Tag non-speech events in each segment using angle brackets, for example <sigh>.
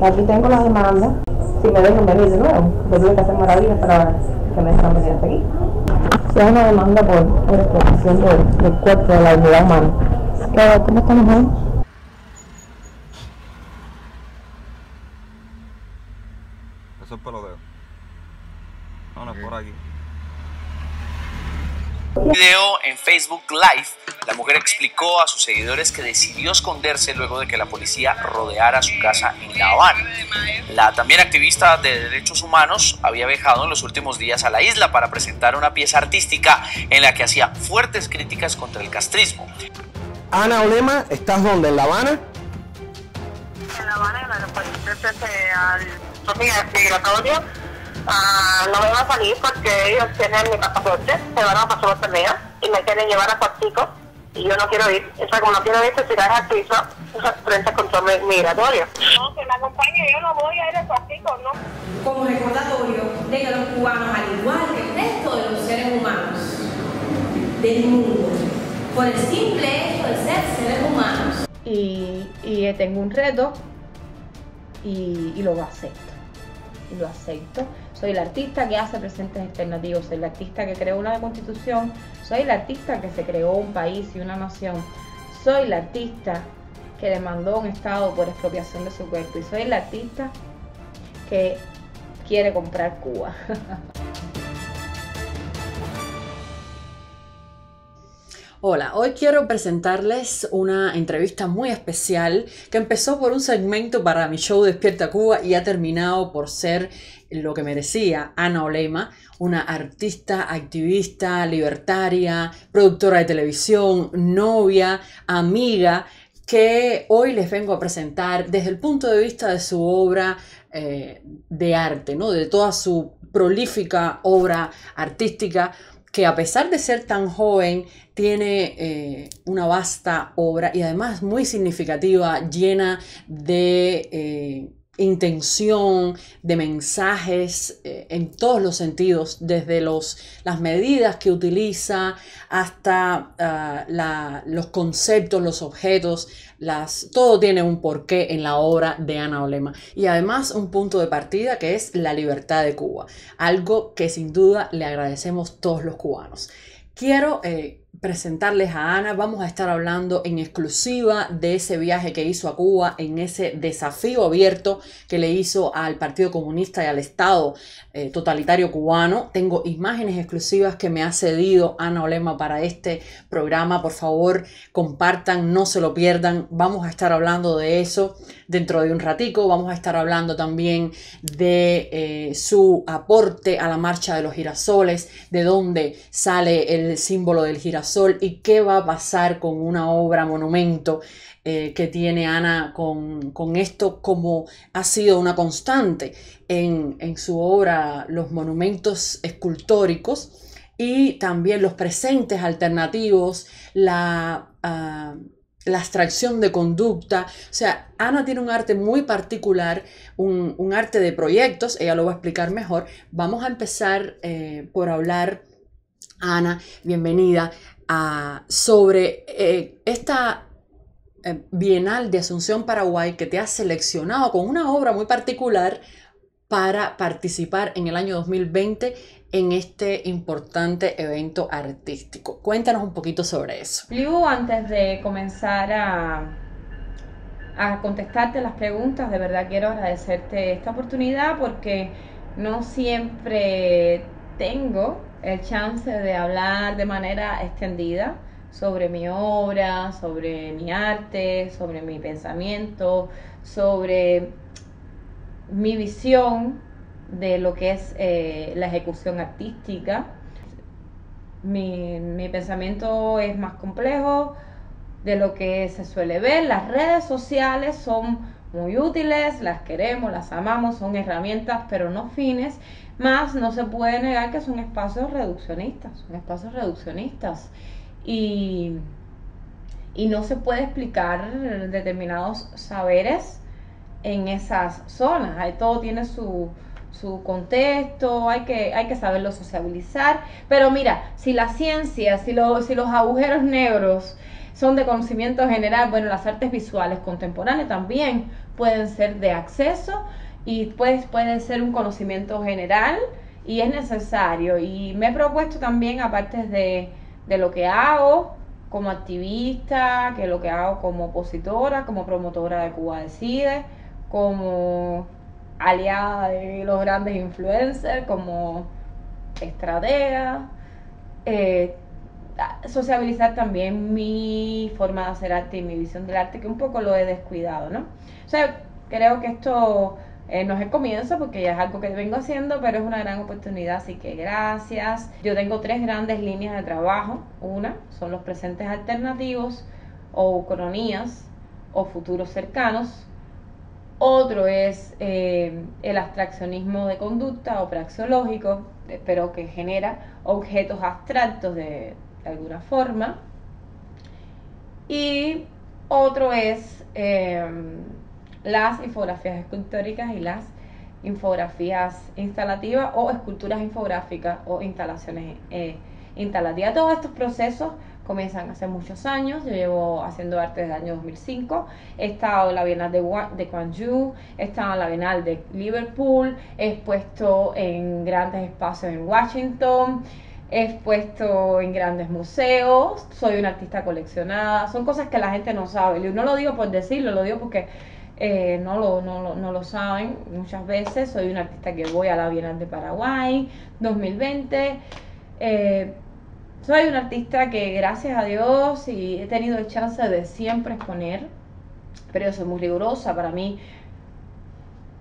Aquí tengo la demanda. Si me dejan venir de nuevo, yo tuve que hacer maravillas para que me dejan venir hasta aquí. Si es una demanda por, por explotación del, del cuerpo de la unidad humana. ¿Qué- ¿Cómo estamos ahí? Eso es peloteo. No, no es por aquí. Video en Facebook Live, la mujer explicó a sus seguidores que decidió esconderse luego de que la policía rodeara su casa en La Habana. La también activista de derechos humanos había viajado en los últimos días a la isla para presentar una pieza artística en la que hacía fuertes críticas contra el castrismo. Ana Olema, ¿estás dónde? ¿En La Habana? en La Habana, en el aeropuerto frente al Ah, no me van a salir porque ellos tienen mi pasaporte, se van a pasaporte mío y me quieren llevar a Cuartico y yo no quiero ir. O sea, como no quiero ir, se tirar al piso frente al control migratorio. No, que me acompañe, yo no voy a ir a Cuartico, no. como recordatorio de que los cubanos, al igual que el resto de los seres humanos del mundo, por el simple hecho de ser seres humanos, y, y tengo un reto y, y lo acepto. Lo acepto. Soy la artista que hace presentes alternativos, soy la artista que creó una constitución, soy la artista que se creó un país y una nación, soy la artista que demandó un Estado por expropiación de su cuerpo y soy la artista que quiere comprar Cuba. <laughs> Hola, hoy quiero presentarles una entrevista muy especial que empezó por un segmento para mi show Despierta Cuba y ha terminado por ser lo que merecía Ana Olema, una artista, activista, libertaria, productora de televisión, novia, amiga, que hoy les vengo a presentar desde el punto de vista de su obra eh, de arte, ¿no? de toda su prolífica obra artística, que a pesar de ser tan joven, tiene eh, una vasta obra y además muy significativa, llena de eh, intención, de mensajes eh, en todos los sentidos, desde los, las medidas que utiliza hasta ah, los conceptos, los objetos, las, todo tiene un porqué en la obra de Ana Olema. Y además un punto de partida que es la libertad de Cuba, algo que sin duda le agradecemos todos los cubanos. Quiero eh, presentarles a Ana, vamos a estar hablando en exclusiva de ese viaje que hizo a Cuba, en ese desafío abierto que le hizo al Partido Comunista y al Estado eh, totalitario cubano. Tengo imágenes exclusivas que me ha cedido Ana Olema para este programa. Por favor, compartan, no se lo pierdan. Vamos a estar hablando de eso dentro de un ratico. Vamos a estar hablando también de eh, su aporte a la marcha de los girasoles, de dónde sale el símbolo del girasol y qué va a pasar con una obra monumento eh, que tiene Ana con, con esto como ha sido una constante en, en su obra, los monumentos escultóricos y también los presentes alternativos, la, ah, la abstracción de conducta. O sea, Ana tiene un arte muy particular, un, un arte de proyectos, ella lo va a explicar mejor. Vamos a empezar eh, por hablar, Ana, bienvenida, ah, sobre eh, esta eh, Bienal de Asunción, Paraguay, que te ha seleccionado con una obra muy particular para participar en el año 2020 en este importante evento artístico. Cuéntanos un poquito sobre eso. Liu, antes de comenzar a, contestarte las preguntas, de verdad quiero agradecerte esta oportunidad porque no siempre tengo el chance de hablar de manera extendida sobre mi obra, sobre mi arte, sobre mi pensamiento, sobre mi visión de lo que es eh, la ejecución artística. Mi, mi pensamiento es más complejo de lo que se suele ver. Las redes sociales son muy útiles, las queremos, las amamos, son herramientas, pero no fines. Más no se puede negar que son espacios reduccionistas, son espacios reduccionistas. Y, y no se puede explicar determinados saberes en esas zonas. Ahí todo tiene su, su contexto, hay que, hay que saberlo sociabilizar. Pero mira, si la ciencia, si, si los agujeros negros son de conocimiento general, bueno, las artes visuales contemporáneas también pueden ser de acceso y pues pueden ser un conocimiento general y es necesario. Y me he propuesto también, aparte de, de lo que hago como activista, que lo que hago como opositora, como promotora de Cuba Decide, como aliada de los grandes influencers, como estratega, eh, sociabilizar también mi forma de hacer arte y mi visión del arte, que un poco lo he descuidado, ¿no? O sea, creo que esto eh, no es el comienzo porque ya es algo que vengo haciendo, pero es una gran oportunidad, así que gracias. Yo tengo tres grandes líneas de trabajo. Una son los presentes alternativos o cronías o futuros cercanos. Otro es eh, el abstraccionismo de conducta o praxeológico, pero que genera objetos abstractos de, alguna forma. Y otro es em, las infografías escultóricas y las infografías instalativas o esculturas infográficas o instalaciones eh, instalativas. Todos estos procesos comienzan hace muchos años. Yo llevo haciendo arte desde el año 2005. He estado en la Bienal de, de Gwangju, he estado en la Bienal de Liverpool, he expuesto en grandes espacios en Washington. He expuesto en grandes museos, soy una artista coleccionada, son cosas que la gente no sabe. No lo digo por decirlo, lo digo porque eh, no, lo, no, no, lo saben muchas veces. Soy una artista que voy a la Bienal de Paraguay 2020. Eh, soy una artista que gracias a Dios y he tenido el chance de siempre exponer, pero yo soy muy rigurosa. Para mí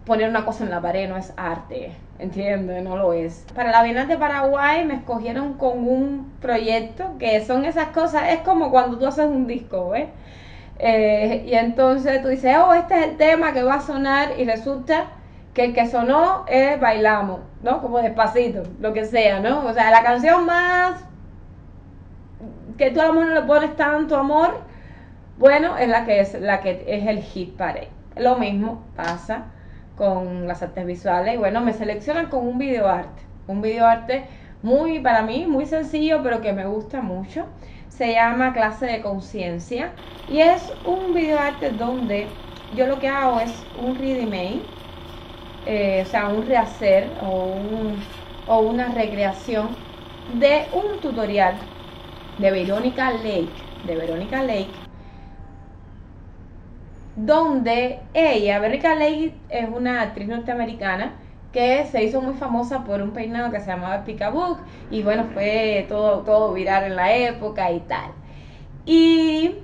poner una cosa en la pared no es arte, ¿entiendes? No lo es. Para la Bienal de Paraguay me escogieron con un proyecto que son esas cosas, es como cuando tú haces un disco, ¿ves? Eh, y entonces tú dices, oh, este es el tema que va a sonar y resulta que el que sonó es Bailamos, ¿no? Como despacito, lo que sea, ¿no? O sea, la canción más que tú a lo mejor no le pones tanto amor, bueno, es la que es la que es el hit parade. Lo mismo pasa con las artes visuales. Y bueno, me seleccionan con un videoarte. Un videoarte muy, para mí, muy sencillo, pero que me gusta mucho. Se llama Clase de Conciencia. Y es un videoarte donde yo lo que hago es un ready eh, o sea, un rehacer o, o una recreación de un tutorial de Verónica Lake, de Verónica Lake, donde ella, Verónica Lake es una actriz norteamericana que se hizo muy famosa por un peinado que se llamaba Picabook y bueno, fue todo, todo viral en la época y tal. Y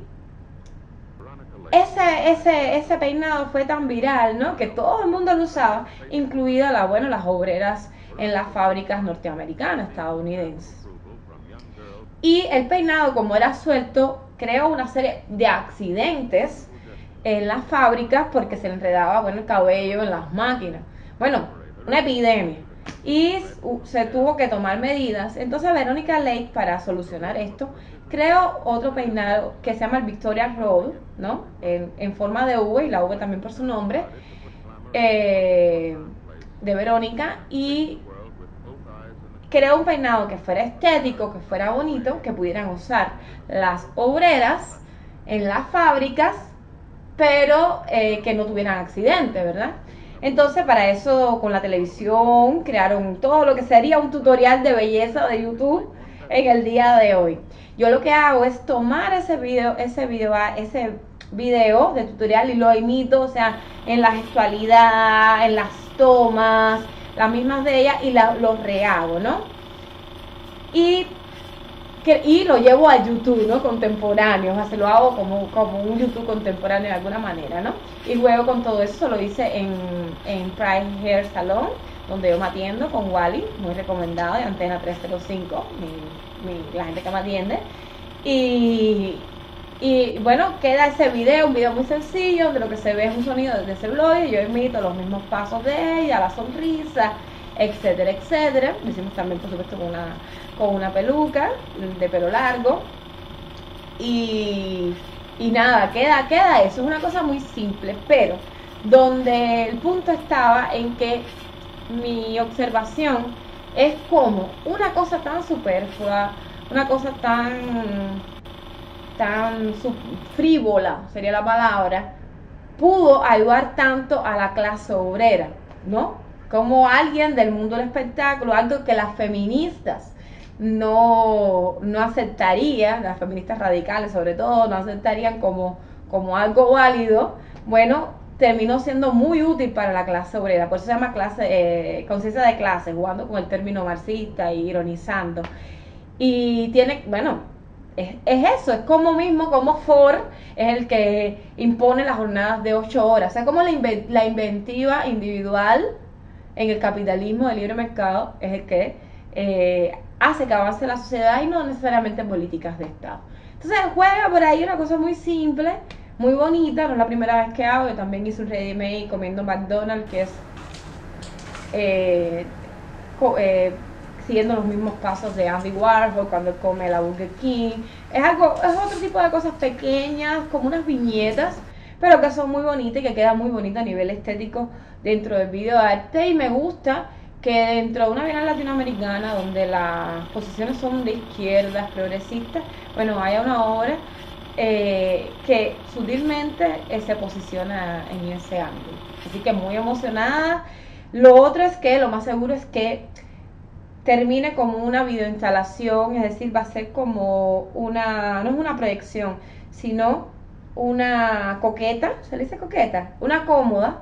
ese, ese, ese peinado fue tan viral, ¿no? Que todo el mundo lo usaba, incluida la, bueno, las obreras en las fábricas norteamericanas, estadounidenses. Y el peinado, como era suelto, creó una serie de accidentes en las fábricas porque se le enredaba bueno, el cabello en las máquinas. Bueno, una epidemia. Y se tuvo que tomar medidas. Entonces Verónica Lake, para solucionar esto, creó otro peinado que se llama el Victoria Roll, ¿no? En, forma de V y la V también por su nombre, eh, de Verónica. Y creó un peinado que fuera estético, que fuera bonito, que pudieran usar las obreras en las fábricas pero eh, que no tuvieran accidente, ¿verdad? Entonces, para eso, con la televisión, crearon todo lo que sería un tutorial de belleza de YouTube en el día de hoy. Yo lo que hago es tomar ese video, ese video, ese video de tutorial y lo imito, o sea, en la gestualidad, en las tomas, las mismas de ella y la, lo rehago, ¿no? Y y lo llevo a YouTube, ¿no? Contemporáneo, o se lo hago como, como un YouTube contemporáneo de alguna manera, ¿no? Y luego con todo eso lo hice en, en Prime Hair Salon, donde yo me atiendo con Wally, muy recomendado, de Antena 305, la gente que me atiende. Y, y bueno, queda ese video, un video muy sencillo, de lo que se ve es un sonido de celuloide, yo imito los mismos pasos de ella, la sonrisa, etcétera, etcétera. Lo hicimos también, por supuesto, con una con una peluca de pelo largo. Y, y nada, queda, queda eso. Es una cosa muy simple, pero donde el punto estaba en que mi observación es como una cosa tan superflua, una cosa tan, tan frívola, sería la palabra, pudo ayudar tanto a la clase obrera, ¿no? Como alguien del mundo del espectáculo, algo que las feministas no, no aceptarían, las feministas radicales sobre todo, no aceptarían como, como algo válido, bueno, terminó siendo muy útil para la clase obrera, por eso se llama clase, eh, conciencia de clase, jugando con el término marxista y ironizando. Y tiene, bueno, es, eso, es como mismo, como Ford es el que impone las jornadas de ocho horas, o sea, como la, la inventiva individual en el capitalismo del libre mercado es el que eh, hace que avance la sociedad y no necesariamente políticas de Estado. Entonces juega por ahí una cosa muy simple, muy bonita, no es la primera vez que hago, yo también hice un ready comiendo McDonald's, que es eh, eh, siguiendo los mismos pasos de Andy Warhol cuando come la Burger King. Es algo, es otro tipo de cosas pequeñas, como unas viñetas, pero que son muy bonitas y que quedan muy bonitas a nivel estético dentro del video arte y me gusta que dentro de una bienal latinoamericana donde las posiciones son de izquierdas, progresistas, bueno, haya una obra eh, que sutilmente eh, se posiciona en ese ángulo. Así que muy emocionada. Lo otro es que lo más seguro es que termine como una videoinstalación, es decir, va a ser como una, no es una proyección, sino una coqueta, ¿se le dice coqueta? Una cómoda,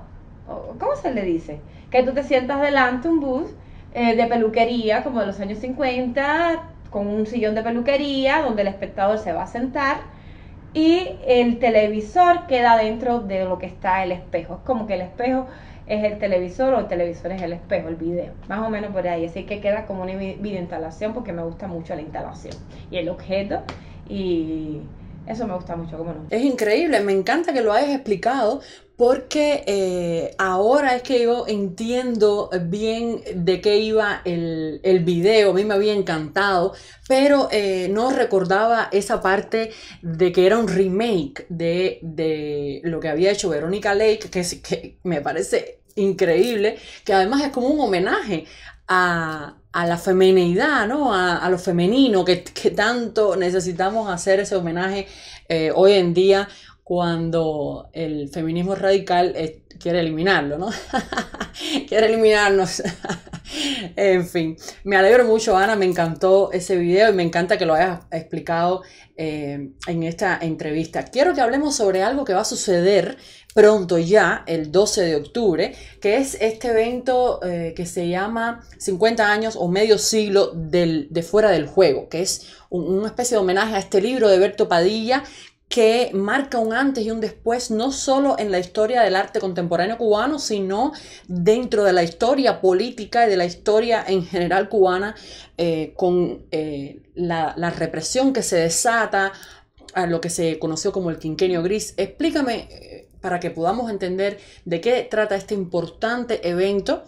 ¿cómo se le dice? que tú te sientas delante un bus eh, de peluquería como de los años 50, con un sillón de peluquería donde el espectador se va a sentar y el televisor queda dentro de lo que está el espejo. Es como que el espejo es el televisor o el televisor es el espejo, el video, más o menos por ahí. Así que queda como una video instalación porque me gusta mucho la instalación y el objeto y eso me gusta mucho, ¿cómo no? Es increíble, me encanta que lo hayas explicado porque eh, ahora es que yo entiendo bien de qué iba el, el video, a mí me había encantado, pero eh, no recordaba esa parte de que era un remake de, de lo que había hecho Verónica Lake, que, que me parece increíble, que además es como un homenaje a, a la feminidad, ¿no? A, lo femenino, que, tanto necesitamos hacer ese homenaje eh, hoy en día cuando el feminismo radical quiere eliminarlo, ¿no? <laughs> quiere eliminarnos. <laughs> en fin, me alegro mucho, Ana, me encantó ese video y me encanta que lo hayas explicado eh, en esta entrevista. Quiero que hablemos sobre algo que va a suceder pronto ya, el 12 de octubre, que es este evento eh, que se llama 50 años o medio siglo de fuera del juego, que es una especie de homenaje a este libro de Berto Padilla que marca un antes y un después, no solo en la historia del arte contemporáneo cubano, sino dentro de la historia política y de la historia en general cubana, eh, con eh, la, represión que se desata, a lo que se conoció como el quinquenio gris. Explícame eh, para que podamos entender de qué trata este importante evento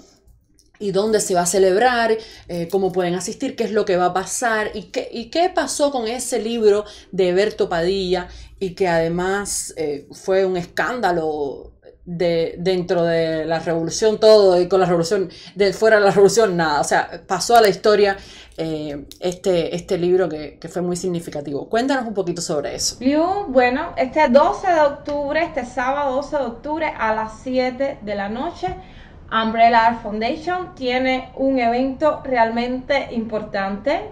y dónde se va a celebrar, eh, cómo pueden asistir, qué es lo que va a pasar y qué, y qué pasó con ese libro de Berto Padilla y que además eh, fue un escándalo de, dentro de la revolución todo y con la revolución, de fuera de la revolución nada, o sea, pasó a la historia eh, este, este libro que, que, fue muy significativo. Cuéntanos un poquito sobre eso. Bueno, este 12 de octubre, este sábado 12 de octubre a las 7 de la noche Umbrella Art Foundation tiene un evento realmente importante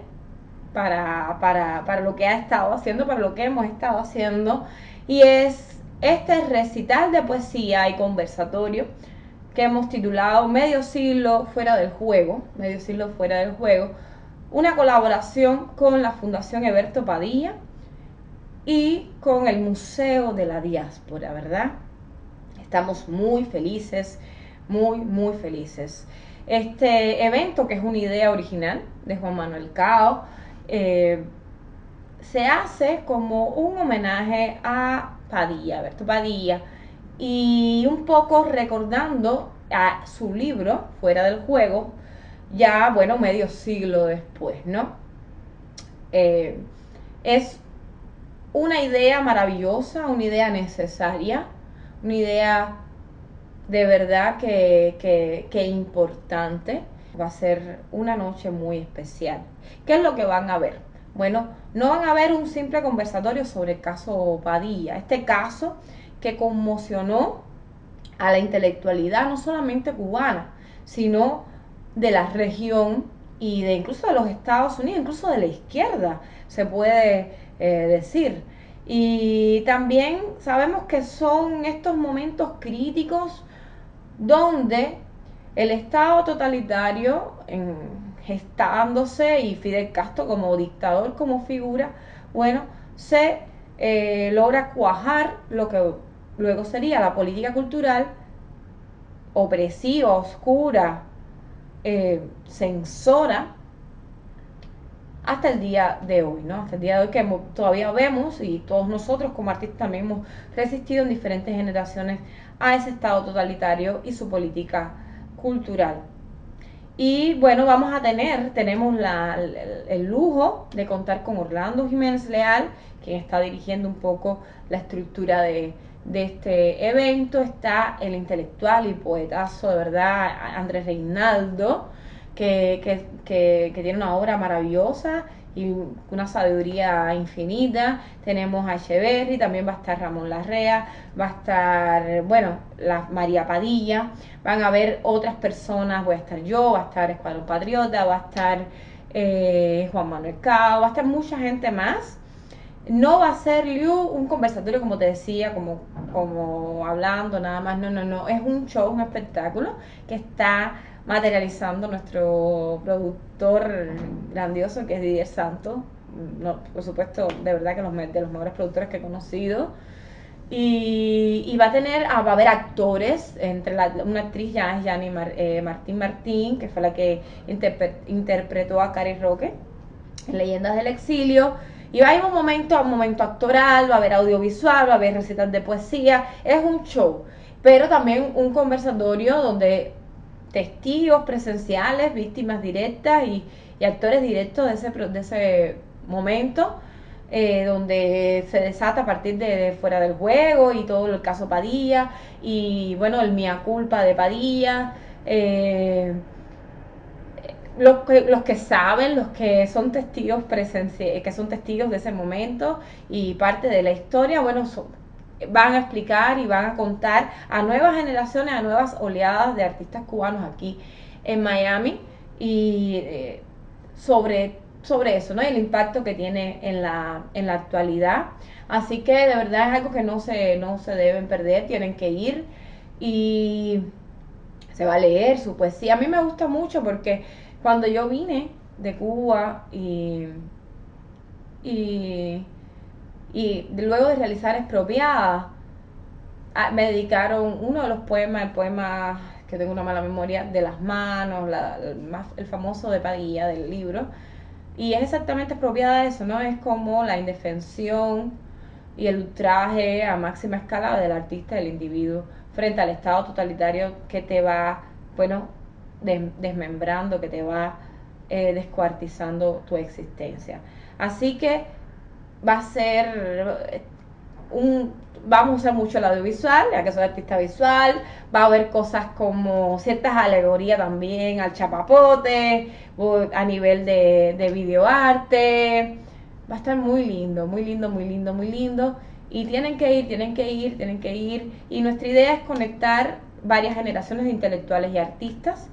para, para, lo que ha estado haciendo, para lo que hemos estado haciendo, y es este recital de poesía y conversatorio que hemos titulado Medio siglo fuera del juego, medio siglo fuera del juego, una colaboración con la Fundación Eberto Padilla y con el Museo de la Diáspora, ¿verdad? Estamos muy felices muy, muy felices. Este evento, que es una idea original de Juan Manuel Cao, eh, se hace como un homenaje a Padilla, Alberto Padilla, y un poco recordando a su libro, Fuera del Juego, ya, bueno, medio siglo después, ¿no? Eh, es una idea maravillosa, una idea necesaria, una idea de verdad que, que, importante. Va a ser una noche muy especial. ¿Qué es lo que van a ver? Bueno, no van a ver un simple conversatorio sobre el caso Padilla. Este caso que conmocionó a la intelectualidad no solamente cubana, sino de la región y de incluso de los Estados Unidos, incluso de la izquierda, se puede eh, decir. Y también sabemos que son estos momentos críticos donde el Estado totalitario, en, gestándose y Fidel Castro como dictador, como figura, bueno, se eh, logra cuajar lo que luego sería la política cultural opresiva, oscura, eh, censora, hasta el día de hoy, ¿no? Hasta el día de hoy que todavía vemos y todos nosotros como artistas también hemos resistido en diferentes generaciones a ese estado totalitario y su política cultural. Y bueno, vamos a tener, tenemos el, lujo de contar con Orlando Jiménez Leal, quien está dirigiendo un poco la estructura de, este evento. Está el intelectual y poetazo de verdad, Andrés Reinaldo, que, que tiene una obra maravillosa y una sabiduría infinita. Tenemos a Echeverry, también va a estar Ramón Larrea, va a estar, bueno, la María Padilla, van a haber otras personas, voy a estar yo, va a estar Escuadrón Patriota, va a estar eh, Juan Manuel Cao, va a estar mucha gente más. No va a ser Liu un conversatorio, como te decía, como, como hablando nada más, no, no, no, es un show, un espectáculo que está materializando nuestro productor grandioso que es Didier Santos. Por supuesto, de verdad que los, de los mejores productores que he conocido. Y, va a tener, ah, va a haber actores, entre una actriz ya es Yani eh, Martín Martín, que fue la que interpretó a Cari Roque en Leyendas del Exilio. Y va a haber un momento, un momento actoral, va a haber audiovisual, va a haber recital de poesía, es un show, pero también un conversatorio donde testigos presenciales, víctimas directas y, actores directos de ese, de ese momento, eh, donde se desata a partir de, fuera del juego y todo el caso Padilla y bueno, el mía culpa de Padilla. Eh, los que, los que saben, los que son testigos que son testigos de ese momento y parte de la historia, bueno, son, van a explicar y van a contar a nuevas generaciones, a nuevas oleadas de artistas cubanos aquí en Miami y eh, sobre, sobre eso, ¿no? el impacto que tiene en la, en la actualidad. Así que de verdad es algo que no se, no se deben perder, tienen que ir y se va a leer su poesía. A mí me gusta mucho porque cuando yo vine de Cuba y, y y luego de realizar expropiada, ah, me dedicaron uno de los poemas, el poema que tengo una mala memoria, de las manos, el famoso de Padilla del libro. Y es exactamente expropiada eso, ¿no? Es como la indefensión y el ultraje a máxima escala del artista, del individuo, frente al Estado totalitario que te va, bueno, desmembrando, que te va eh, descuartizando tu existencia. Así que va a ser un vamos a usar mucho el audiovisual, ya que soy artista visual, va a haber cosas como ciertas alegorías también al chapapote, a nivel de, de videoarte, va a estar muy lindo, muy lindo, muy lindo, muy lindo, y tienen que ir, tienen que ir, tienen que ir, y nuestra idea es conectar varias generaciones de intelectuales y artistas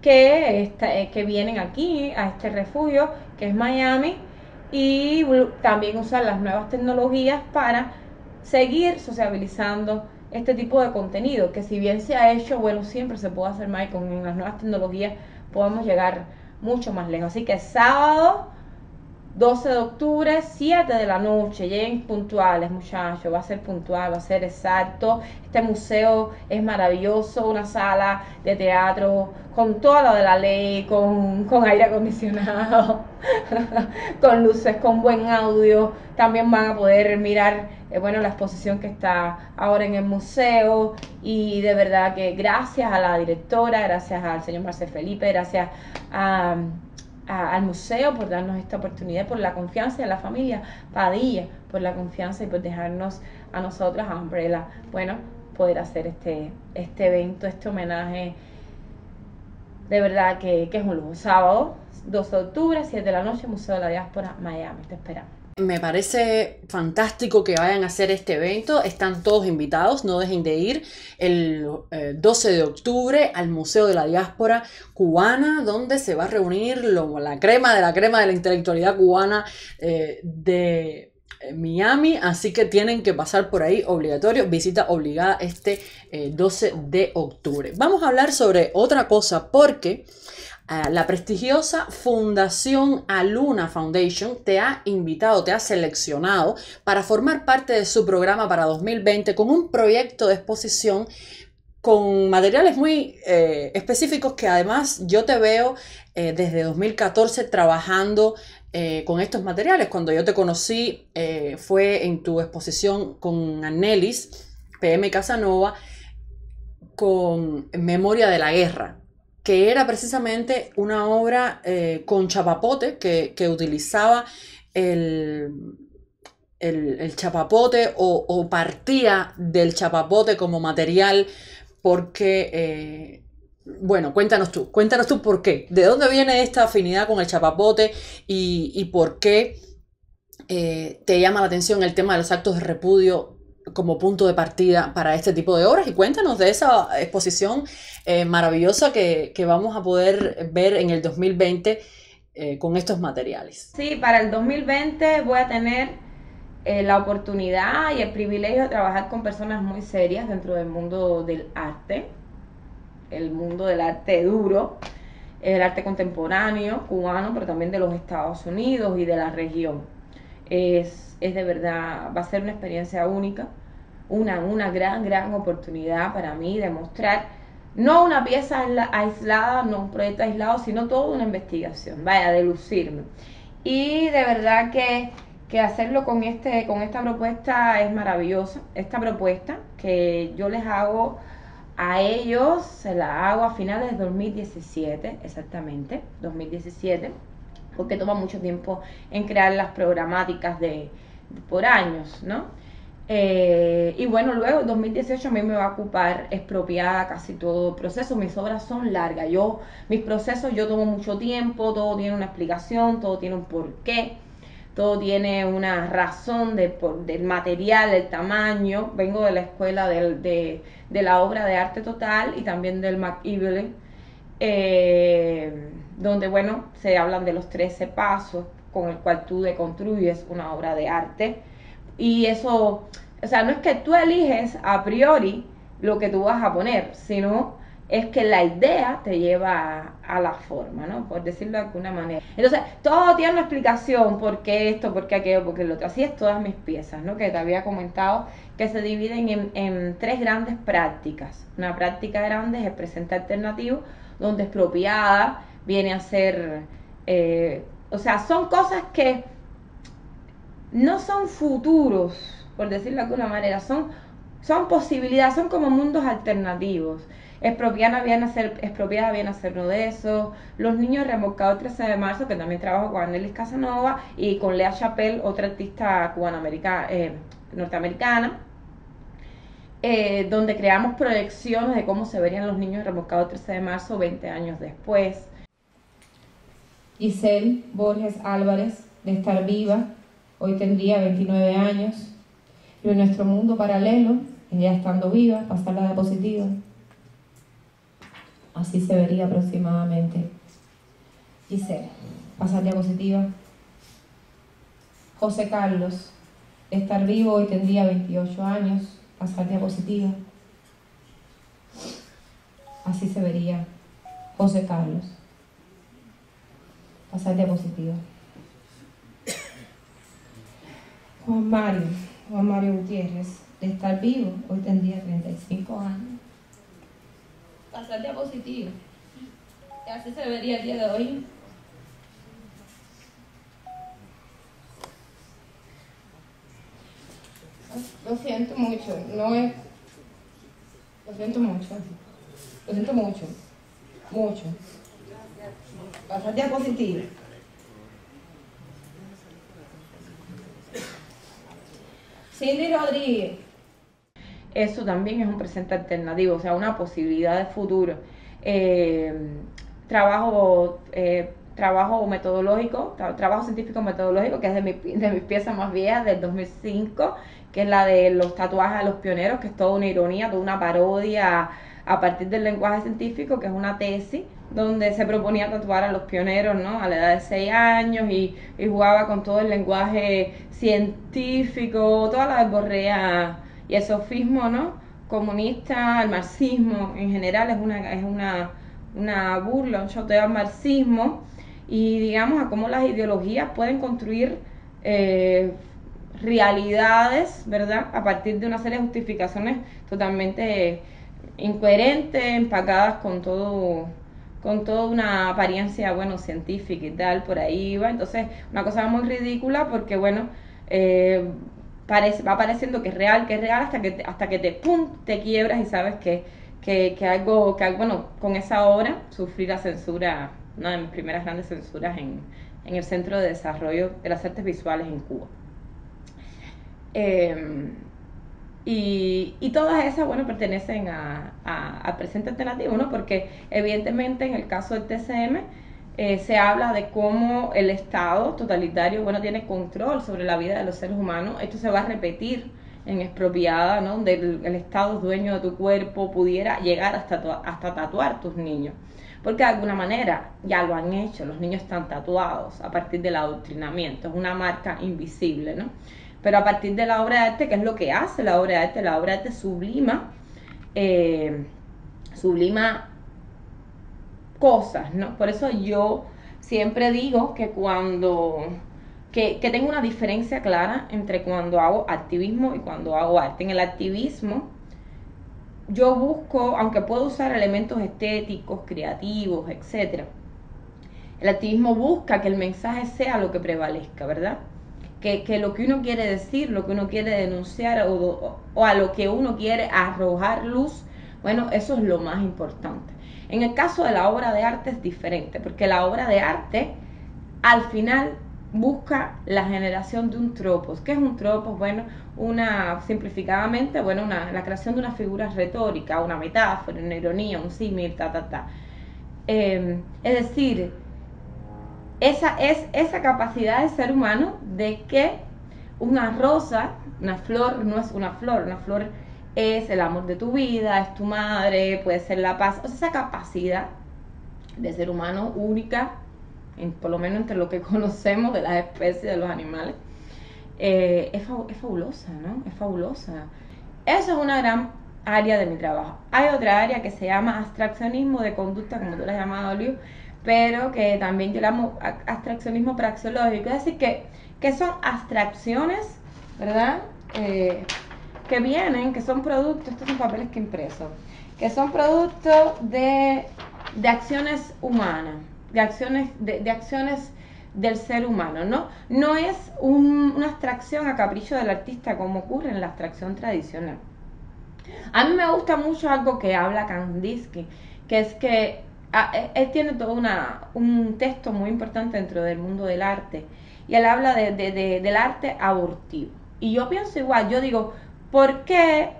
que, eh, que vienen aquí, a este refugio, que es Miami, y también usar las nuevas tecnologías para seguir sociabilizando este tipo de contenido, que si bien se ha hecho, bueno, siempre se puede hacer más y con las nuevas tecnologías podemos llegar mucho más lejos. Así que sábado 12 de octubre, 7 de la noche, lleguen puntuales muchachos, va a ser puntual, va a ser exacto. Este museo es maravilloso, una sala de teatro con toda lo de la ley, con, aire acondicionado, <laughs> con luces, con buen audio. También van a poder mirar, eh, bueno, la exposición que está ahora en el museo y de verdad que gracias a la directora, gracias al señor Marcel Felipe, gracias a al museo por darnos esta oportunidad, por la confianza de la familia Padilla, por la confianza y por dejarnos a nosotras, a Umbrella, bueno, poder hacer este, este evento, este homenaje. De verdad que, que es un lujo. Sábado, 2 de octubre, 7 de la noche, Museo de la Diáspora, Miami. Te esperamos. Me parece fantástico que vayan a hacer este evento. Están todos invitados, no dejen de ir el eh, 12 de octubre al Museo de la Diáspora Cubana, donde se va a reunir lo- la crema de la crema de la intelectualidad cubana eh, de eh, Miami. Así que tienen que pasar por ahí obligatorio, visita obligada este eh, 12 de octubre. Vamos a hablar sobre otra cosa porque... Ah, la prestigiosa Fundación Aluna Foundation te ha invitado, te ha seleccionado para formar parte de su programa para 2020 con un proyecto de exposición con materiales muy eh, específicos que además yo te veo eh, desde 2014 trabajando eh, con estos materiales. Cuando yo te conocí fue en tu exposición con Anelis, PM Casanova, con Memoria de la Guerra que era precisamente una obra eh, con chapapote que, que utilizaba el, el, chapapote o, o partía del chapapote como material porque, eh, bueno, cuéntanos tú, cuéntanos tú por qué, de dónde viene esta afinidad con el chapapote y, y por qué eh, te llama la atención el tema de los actos de repudio como punto de partida para este tipo de obras y cuéntanos de esa exposición eh, maravillosa que, que, vamos a poder ver en el 2020 eh, con estos materiales. Sí, para el 2020 voy a tener eh, la oportunidad y el privilegio de trabajar con personas muy serias dentro del mundo del arte, el mundo del arte duro, el arte contemporáneo cubano, pero también de los Estados Unidos y de la región. Es, es de verdad, va a ser una experiencia única, una, una gran, gran oportunidad para mí de mostrar no una pieza aislada, no un proyecto aislado, sino toda una investigación, vaya, de lucirme. Y de verdad que, que hacerlo con, este, con esta propuesta es maravillosa. Esta propuesta que yo les hago a ellos, se la hago a finales de 2017, exactamente, 2017, porque toma mucho tiempo en crear las programáticas de, de por años, ¿no? Eh, y bueno, luego 2018 a mí me va a ocupar expropiada casi todo el proceso. Mis obras son largas. Yo, mis procesos, yo tomo mucho tiempo, todo tiene una explicación, todo tiene un porqué, todo tiene una razón de, por, del material, del tamaño. Vengo de la escuela del, de, de, la obra de arte total y también del McEvely, eh, donde, bueno, se hablan de los 13 pasos con el cual tú deconstruyes una obra de arte. Y eso, o sea, no es que tú eliges a priori lo que tú vas a poner, sino es que la idea te lleva a, la forma, ¿no? Por decirlo de alguna manera. Entonces, todo tiene una explicación, por qué esto, por qué aquello, por qué lo otro. Así es todas mis piezas, ¿no? Que te había comentado que se dividen en, en tres grandes prácticas. Una práctica grande es el presente alternativo, donde expropiada viene a ser, eh, o sea, son cosas que no son futuros, por decirlo de alguna manera, son, son posibilidades, son como mundos alternativos. Expropiada viene a ser, de esos. Los niños remolcados el 13 de marzo, que también trabajo con Anelis Casanova y con Lea Chappelle, otra artista cubanoamericana, eh, norteamericana, eh, donde creamos proyecciones de cómo se verían los niños remolcados el 13 de marzo 20 años después. Giselle Borges Álvarez, de Estar Viva, hoy tendría 29 años, pero en nuestro mundo paralelo, ella estando viva, pasar la diapositiva. Así se vería aproximadamente. Giselle, pasar diapositiva. José Carlos, estar vivo hoy tendría 28 años, pasar diapositiva. Así se vería José Carlos. Pasar diapositiva. Juan Mario, Juan Mario Gutiérrez, de estar vivo, hoy tendría 35 años. Pasar diapositiva. Y así se vería el día de hoy. Lo siento mucho, no es. Lo siento mucho. Lo siento mucho. Mucho. Pasar diapositiva. Cindy Rodríguez. Eso también es un presente alternativo, o sea, una posibilidad de futuro. Eh, trabajo eh, trabajo metodológico, tra- trabajo científico metodológico, que es de, mi, de mis piezas más viejas, del 2005, que es la de los tatuajes a los pioneros, que es toda una ironía, toda una parodia a partir del lenguaje científico, que es una tesis donde se proponía tatuar a los pioneros, ¿no? A la edad de 6 años y, jugaba con todo el lenguaje científico, toda la verborrea y el sofismo, ¿no? Comunista, el marxismo en general es una, es una, una burla, un choteo al marxismo y digamos a cómo las ideologías pueden construir eh, realidades, ¿verdad? A partir de una serie de justificaciones totalmente incoherentes, empacadas con todo con toda una apariencia, bueno, científica y tal, por ahí va. Entonces, una cosa muy ridícula porque, bueno, eh, parece, va pareciendo que es real, que es real, hasta que hasta que te, pum, te quiebras y sabes que, que, que algo, que algo, bueno, con esa obra sufrí la censura, una de mis primeras grandes censuras en, en el Centro de Desarrollo de las Artes Visuales en Cuba. Eh, y, y, todas esas, bueno, pertenecen a, a, al presente alternativo, ¿no? Porque evidentemente en el caso del TCM eh, se habla de cómo el Estado totalitario, bueno, tiene control sobre la vida de los seres humanos. Esto se va a repetir en expropiada, ¿no? Donde el, Estado es dueño de tu cuerpo, pudiera llegar hasta, hasta tatuar tus niños. Porque de alguna manera ya lo han hecho, los niños están tatuados a partir del adoctrinamiento, es una marca invisible, ¿no? Pero a partir de la obra de arte, que es lo que hace la obra de arte, la obra de arte sublima, eh, sublima cosas, ¿no? Por eso yo siempre digo que cuando, que, que tengo una diferencia clara entre cuando hago activismo y cuando hago arte. En el activismo, yo busco, aunque puedo usar elementos estéticos, creativos, etc., el activismo busca que el mensaje sea lo que prevalezca, ¿verdad? Que, que, lo que uno quiere decir, lo que uno quiere denunciar o, o, a lo que uno quiere arrojar luz, bueno, eso es lo más importante. En el caso de la obra de arte es diferente, porque la obra de arte al final busca la generación de un tropos. ¿Qué es un tropos? Bueno, una, simplificadamente, bueno, una, la creación de una figura retórica, una metáfora, una ironía, un símil, ta, ta, ta. Eh, es decir, esa es esa capacidad del ser humano de que una rosa, una flor no es una flor, una flor es el amor de tu vida, es tu madre, puede ser la paz, o sea, esa capacidad de ser humano única, por lo menos entre lo que <laughs> conocemos de las especies de los animales, eh, es, fabulosa, ¿no? Es fabulosa. Eso es una gran área de mi trabajo. Hay otra área que se llama abstraccionismo de conducta, como tú la has llamado, Liu, pero que también yo llamo abstraccionismo praxeológico, es decir, que, que son abstracciones, ¿verdad? Eh, que vienen, que son productos, estos son papeles que impreso, que son productos de, de acciones humanas, de acciones, de, de, acciones del ser humano, ¿no? No es un, una abstracción a capricho del artista como ocurre en la abstracción tradicional. A mí me gusta mucho algo que habla Kandinsky, que es que él tiene todo un texto muy importante dentro del mundo del arte y él habla de, de, de, del arte abortivo. Y yo pienso igual, yo digo, ¿por qué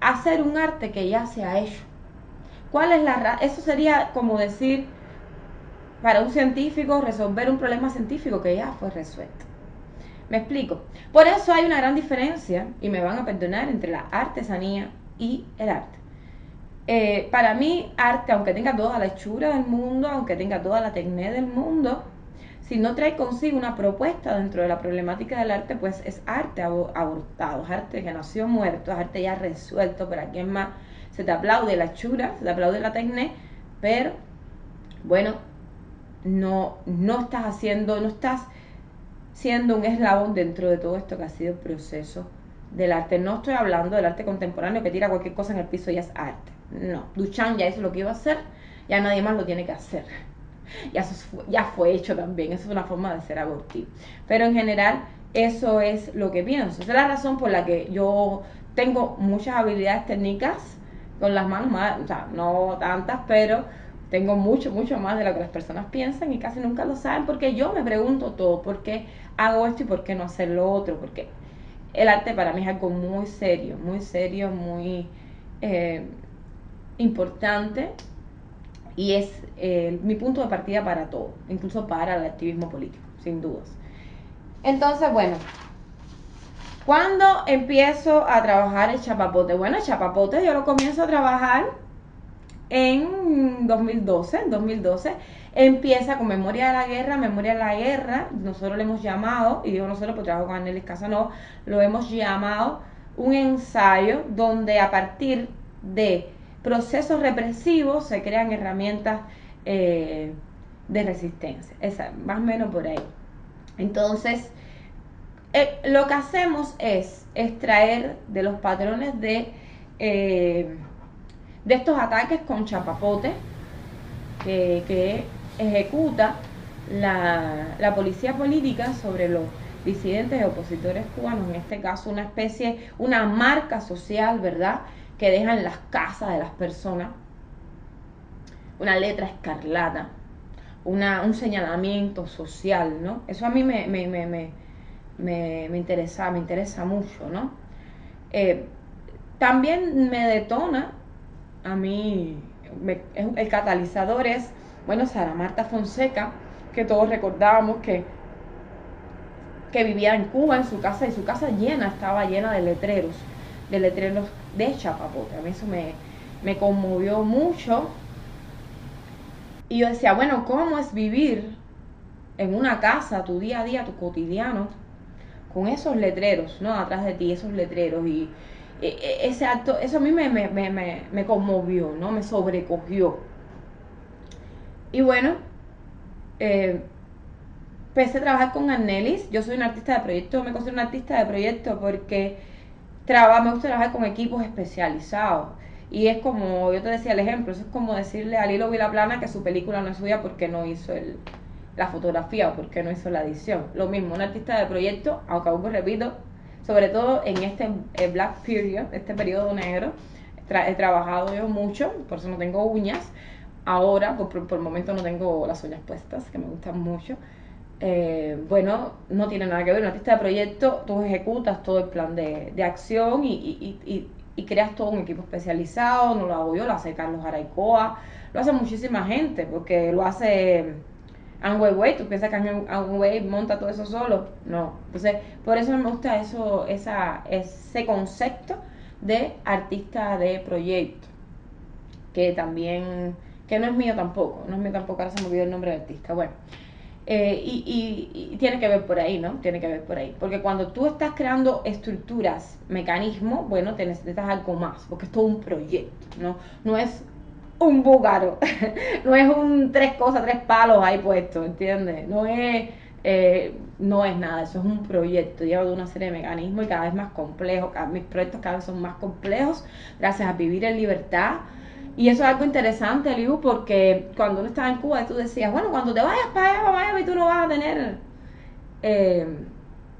hacer un arte que ya se ha hecho? ¿Cuál es la Eso sería como decir, para un científico, resolver un problema científico que ya fue resuelto. Me explico. Por eso hay una gran diferencia, y me van a perdonar, entre la artesanía y el arte. Eh, para mí, arte, aunque tenga toda la hechura del mundo, aunque tenga toda la técnica del mundo, si no trae consigo una propuesta dentro de la problemática del arte, pues es arte abortado, es arte que nació muerto, es arte ya resuelto, para quien más se te aplaude la hechura, se te aplaude la técnica, pero bueno, no, no estás haciendo, no estás siendo un eslabón dentro de todo esto que ha sido el proceso del arte. No estoy hablando del arte contemporáneo que tira cualquier cosa en el piso y es arte. No, Duchamp ya hizo lo que iba a hacer, ya nadie más lo tiene que hacer. <laughs> Ya, eso fue, ya fue hecho también, eso es una forma de ser abortivo. Pero en general, eso es lo que pienso. Esa es la razón por la que yo tengo muchas habilidades técnicas con las manos, más, o sea, no tantas, pero tengo mucho, mucho más de lo que las personas piensan y casi nunca lo saben porque yo me pregunto todo, ¿por qué hago esto y por qué no hacer lo otro? Porque el arte para mí es algo muy serio, muy serio, muy... Eh, importante y es eh, mi punto de partida para todo, incluso para el activismo político, sin dudas. Entonces, bueno, ¿cuándo empiezo a trabajar el chapapote? Bueno, el chapapote yo lo comienzo a trabajar en 2012, en 2012 empieza con Memoria de la Guerra, Memoria de la Guerra, nosotros le hemos llamado, y digo nosotros porque trabajo con Anelis Casanova, lo hemos llamado un ensayo donde a partir de procesos represivos se crean herramientas eh, de resistencia, Esa, más o menos por ahí. Entonces, eh, lo que hacemos es extraer de los patrones de, eh, estos ataques con chapapote que, ejecuta la, la, policía política sobre los disidentes y opositores cubanos, en este caso una especie, una marca social, ¿verdad? Que dejan las casas de las personas, una letra escarlata, un señalamiento social, ¿no? Eso a mí me, me, me, me, me interesa, me interesa mucho, ¿no? Eh, también me detona a mí, el catalizador es, bueno, Sara Marta Fonseca, que todos recordábamos que, que vivía en Cuba, en su casa, y su casa llena, estaba llena de letreros, de letreros de chapapote. A mí eso me, me conmovió mucho y yo decía, bueno, ¿cómo es vivir en una casa, tu día a día, tu cotidiano, con esos letreros, ¿no? Atrás de ti, esos letreros. Y e, e, ese acto, eso a mí me, me, me, me conmovió, ¿no? Me sobrecogió. Y bueno, eh, empecé a trabajar con Annelis. Yo soy una artista de proyecto, me considero una artista de proyecto porque traba, me gusta trabajar con equipos especializados. Y es como, yo te decía el ejemplo, eso es como decirle a Lilo Vilaplana que su película no es suya porque no hizo el, la fotografía o porque no hizo la edición. Lo mismo, un artista de proyecto, aunque aún repito, sobre todo en este eh, Black Period, este periodo negro, he trabajado yo mucho, por eso no tengo uñas. Ahora, por, por, el momento no tengo las uñas puestas, que me gustan mucho. Eh, bueno, no tiene nada que ver. Un artista de proyecto, tú ejecutas todo el plan de, de acción y, y, y creas todo un equipo especializado, no lo hago yo, lo hace Carlos Araicoa, lo hace muchísima gente, porque lo hace Anway Way, tú piensas que Anway monta todo eso solo, no, entonces por eso me gusta eso, esa, ese concepto de artista de proyecto, que también, que no es mío tampoco, no es mío tampoco, ahora se me olvidó el nombre del artista, bueno, eh, y, tiene que ver por ahí, ¿no? Tiene que ver por ahí. Porque cuando tú estás creando estructuras, mecanismos, bueno, te necesitas algo más, porque es todo un proyecto, ¿no? No es un búgaro, <laughs> no es un tres cosas, tres palos ahí puestos, ¿entiendes? No es, eh, no es nada, eso es un proyecto, lleva una serie de mecanismos y cada vez más complejos, mis proyectos cada vez son más complejos, gracias a vivir en libertad, y eso es algo interesante, Liu, porque cuando uno estaba en Cuba, tú decías, bueno, cuando te vayas para allá, para Miami, tú no vas a tener eh,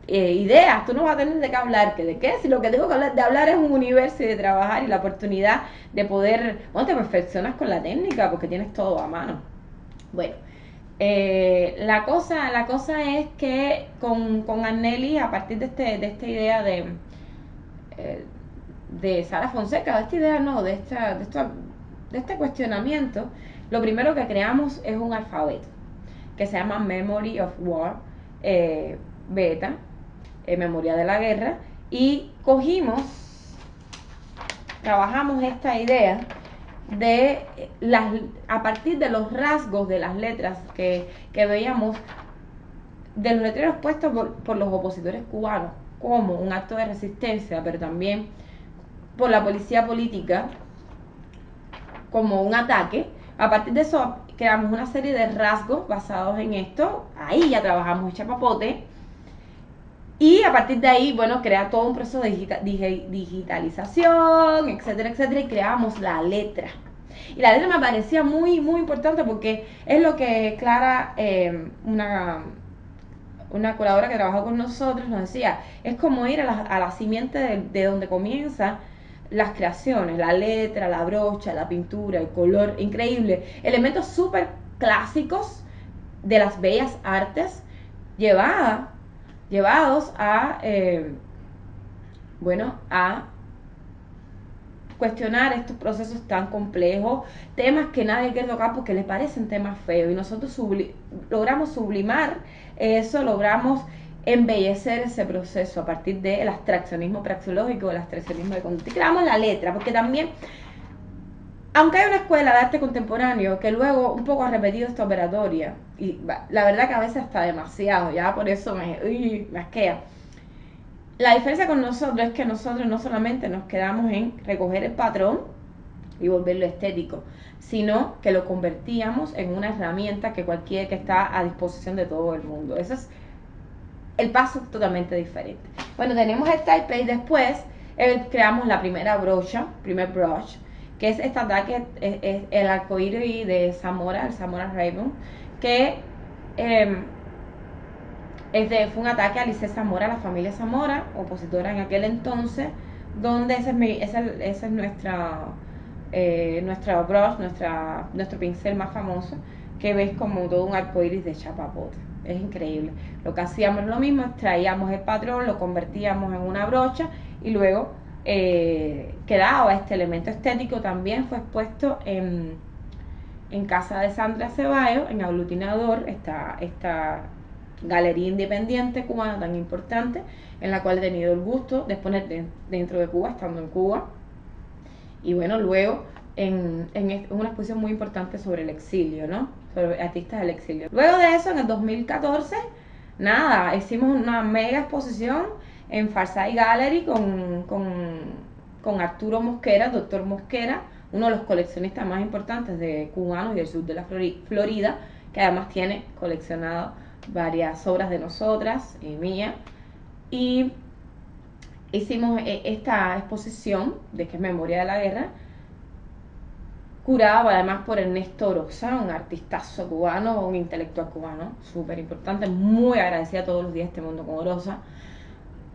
eh, ideas, tú no vas a tener de qué hablar, que de qué, si lo que tengo que hablar, de hablar es un universo y de trabajar y la oportunidad de poder, bueno, te perfeccionas con la técnica porque tienes todo a mano. Bueno, eh, la, cosa, la cosa es que con, con Anneli, a partir de, este, de esta idea de, de Sara Fonseca, de esta idea, no, de esta, de esta de este cuestionamiento, lo primero que creamos es un alfabeto que se llama Memory of War eh, Beta, eh, Memoria de la Guerra, y cogimos, trabajamos esta idea de las, a partir de los rasgos de las letras que, veíamos de los letreros puestos por, por, los opositores cubanos como un acto de resistencia, pero también por la policía política como un ataque. A partir de eso creamos una serie de rasgos basados en esto. Ahí ya trabajamos el chapapote. Y a partir de ahí, bueno, crea todo un proceso de digitalización, etcétera, etcétera, y creamos la letra. Y la letra me parecía muy, muy importante porque es lo que Clara, eh, una, una colaboradora que trabajó con nosotros, nos decía, es como ir a la, a la simiente de, de donde comienza las creaciones, la letra, la brocha, la pintura, el color, increíble. Elementos súper clásicos de las bellas artes llevada, llevados a, eh, bueno, a cuestionar estos procesos tan complejos, temas que nadie quiere tocar porque le parecen temas feos y nosotros logramos sublimar eso, logramos embellecer ese proceso a partir del abstraccionismo praxeológico, el abstraccionismo de conducta. Y creamos la letra, porque también, aunque hay una escuela de arte contemporáneo que luego un poco ha repetido esta operatoria, y la verdad que a veces está demasiado, ya por eso me, uy, me asquea. La diferencia con nosotros es que nosotros no solamente nos quedamos en recoger el patrón y volverlo estético, sino que lo convertíamos en una herramienta que cualquiera que está a disposición de todo el mundo. Ese es el paso es totalmente diferente. Bueno, tenemos el type y después eh, creamos la primera brocha, primer brush, que es este ataque, es, es el arcoíris de Zamora, el Zamora Raven, que eh, este fue un ataque a Lice Zamora, la familia Zamora, opositora en aquel entonces, donde ese es, mi, ese, es- es nuestra, eh, nuestra brush, nuestra, nuestro pincel más famoso, que ves como todo un arcoíris de chapapote. Es increíble. Lo que hacíamos es lo mismo, extraíamos el patrón, lo convertíamos en una brocha y luego eh, quedaba este elemento estético. También fue expuesto en, en casa de Sandra Ceballos, en Aglutinador, esta, esta galería independiente cubana tan importante, en la cual he tenido el gusto de exponer de- dentro de Cuba, estando en Cuba. Y bueno, luego en, en est- una exposición muy importante sobre el exilio, ¿no? Sobre artistas del exilio. Luego de eso, en el 2014, nada, hicimos una mega exposición en Farside Gallery con, con, Arturo Mosquera, doctor Mosquera, uno de los coleccionistas más importantes de cubanos y del sur de la Flori- Florida, que además tiene coleccionado varias obras de nosotras y mía. Y hicimos eh, esta exposición de que es Memoria de la Guerra, curada además por Ernesto Orosa, un artistazo cubano, un intelectual cubano, súper importante, muy agradecida todos los días este mundo con Orosa.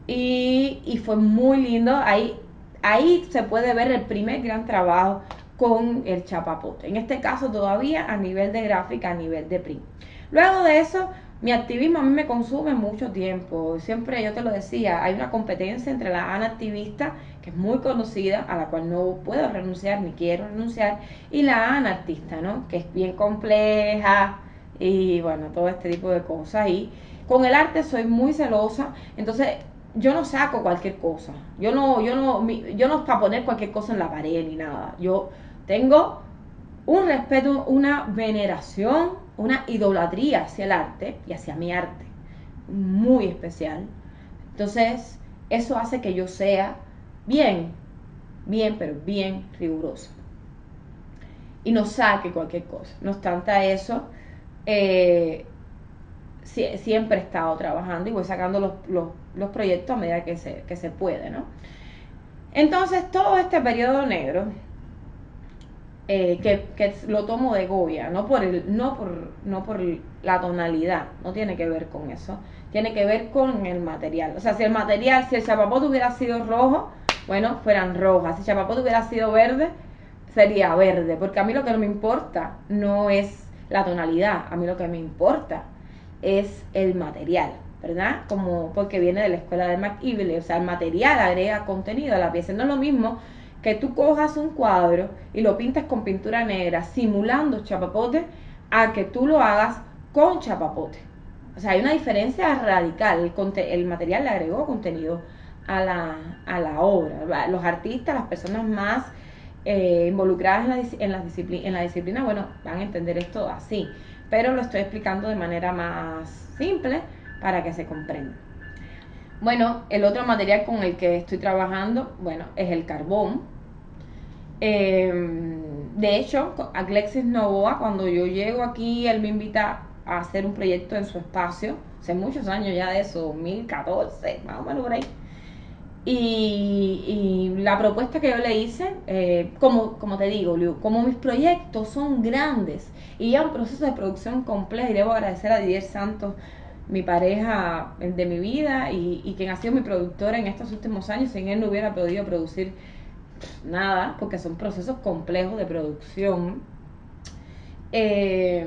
Y, y fue muy lindo, ahí, ahí se puede ver el primer gran trabajo con el chapapote, en este caso todavía a nivel de gráfica, a nivel de print. Luego de eso, mi activismo a mí me consume mucho tiempo. Siempre yo te lo decía, hay una competencia entre la Ana activista, que es muy conocida, a la cual no puedo renunciar ni quiero renunciar, y la Ana artista, ¿no? Que es bien compleja y bueno, todo este tipo de cosas. Y con el arte soy muy celosa, entonces yo no saco cualquier cosa. Yo no, yo no, yo no es para poner cualquier cosa en la pared ni nada. Yo tengo un respeto, una veneración, una idolatría hacia el arte y hacia mi arte muy especial. Entonces, eso hace que yo sea bien, bien, pero bien rigurosa. Y no saque cualquier cosa. No obstante eso, eh, sie- siempre he estado trabajando y voy sacando los, los- los proyectos a medida que se, que se puede, ¿no? Entonces, todo este periodo negro, eh, que, lo tomo de Goya, no por, el, no, por, no por la tonalidad, no tiene que ver con eso, tiene que ver con el material. O sea, si el material, si el chapapote hubiera sido rojo, bueno, fueran rojas. Si el chapapote hubiera sido verde, sería verde, porque a mí lo que no me importa no es la tonalidad, a mí lo que me importa es el material, ¿verdad? Como porque viene de la escuela de McEvely, o sea, el material agrega contenido a la pieza. No es lo mismo que tú cojas un cuadro y lo pintes con pintura negra simulando chapapote a que tú lo hagas con chapapote. O sea, hay una diferencia radical. El, el material le agregó contenido a la, a la obra. Los artistas, las personas más eh, involucradas en en, la en la disciplina, bueno, van a entender esto así. Pero lo estoy explicando de manera más simple para que se comprenda. Bueno, el otro material con el que estoy trabajando, bueno, es el carbón. Eh, de hecho, Alexis Novoa, cuando yo llego aquí, él me invita a hacer un proyecto en su espacio, hace muchos años ya de eso, 2014, más o menos por ahí. Y, la propuesta que yo le hice, eh, como, como te digo, como mis proyectos son grandes y ya un proceso de producción complejo, y debo agradecer a Didier Santos, mi pareja de mi vida y, y quien ha sido mi productora en estos últimos años, sin él no hubiera podido producir nada, porque son procesos complejos de producción. Eh,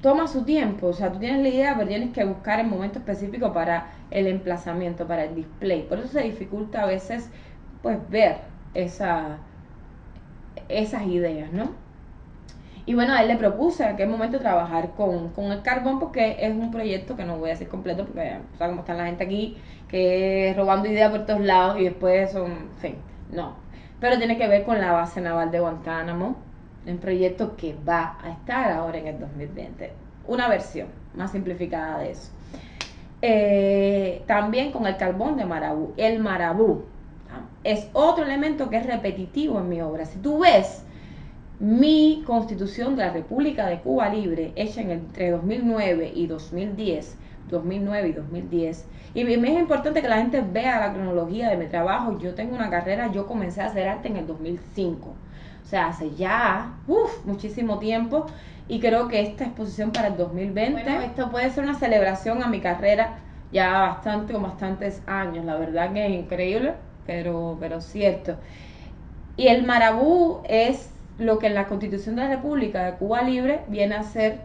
toma su tiempo, o sea, tú tienes la idea, pero tienes que buscar el momento específico para el emplazamiento, para el display. Por eso se dificulta a veces, pues, ver esa, esas ideas, ¿no? Y bueno, a él le propuse en aquel momento trabajar con, con el carbón porque es un proyecto que no voy a decir completo porque, o sea, como están la gente aquí, que robando ideas por todos lados y después son, en fin, no. Pero tiene que ver con la base naval de Guantánamo, un proyecto que va a estar ahora en el 2020. Una versión más simplificada de eso. Eh, también con el carbón de Marabú. El Marabú es otro elemento que es repetitivo en mi obra. Si tú ves mi constitución de la República de Cuba Libre, hecha en entre 2009 y 2010, 2009 y 2010, y es importante que la gente vea la cronología de mi trabajo. Yo tengo una carrera, yo comencé a hacer arte en el 2005. O sea, hace ya muchísimo tiempo y creo que esta exposición para el 2020, bueno, esto puede ser una celebración a mi carrera ya bastante, con bastantes años. La verdad que es increíble, pero, pero cierto. Y el marabú es lo que en la Constitución de la República de Cuba Libre viene a ser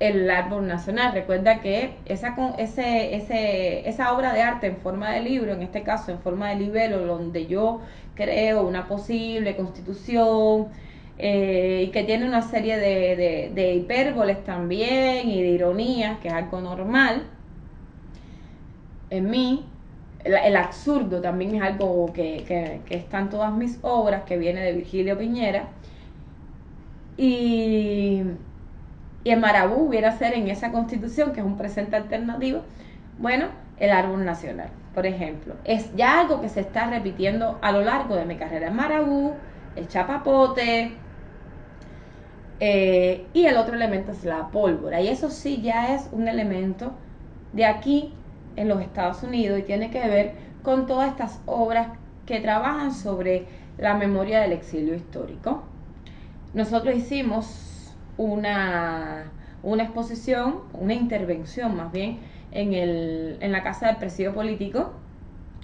el árbol nacional. Recuerda que esa, ese, ese, esa obra de arte en forma de libro, en este caso en forma de libelo, donde yo creo una posible constitución eh, y que tiene una serie de, de, hipérboles también y de ironías, que es algo normal, en mí, el, absurdo también es algo que, que, que está todas mis obras, que viene de Virgilio Piñera. Y y el marabú hubiera ser en esa constitución, que es un presente alternativo, bueno, el árbol nacional, por ejemplo. Es ya algo que se está repitiendo a lo largo de mi carrera. El marabú, el chapapote, eh, y el otro elemento es la pólvora. Y eso sí ya es un elemento de aquí en los Estados Unidos y tiene que ver con todas estas obras que trabajan sobre la memoria del exilio histórico. Nosotros hicimos una, una exposición, una intervención más bien, en, el, en la Casa del Presidio Político,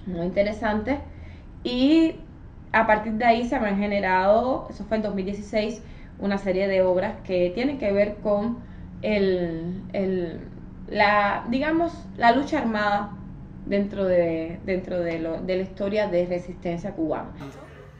muy interesante, y a partir de ahí se han generado, eso fue en 2016, una serie de obras que tienen que ver con el, el la, digamos, la lucha armada dentro de, dentro de, lo, de la historia de resistencia cubana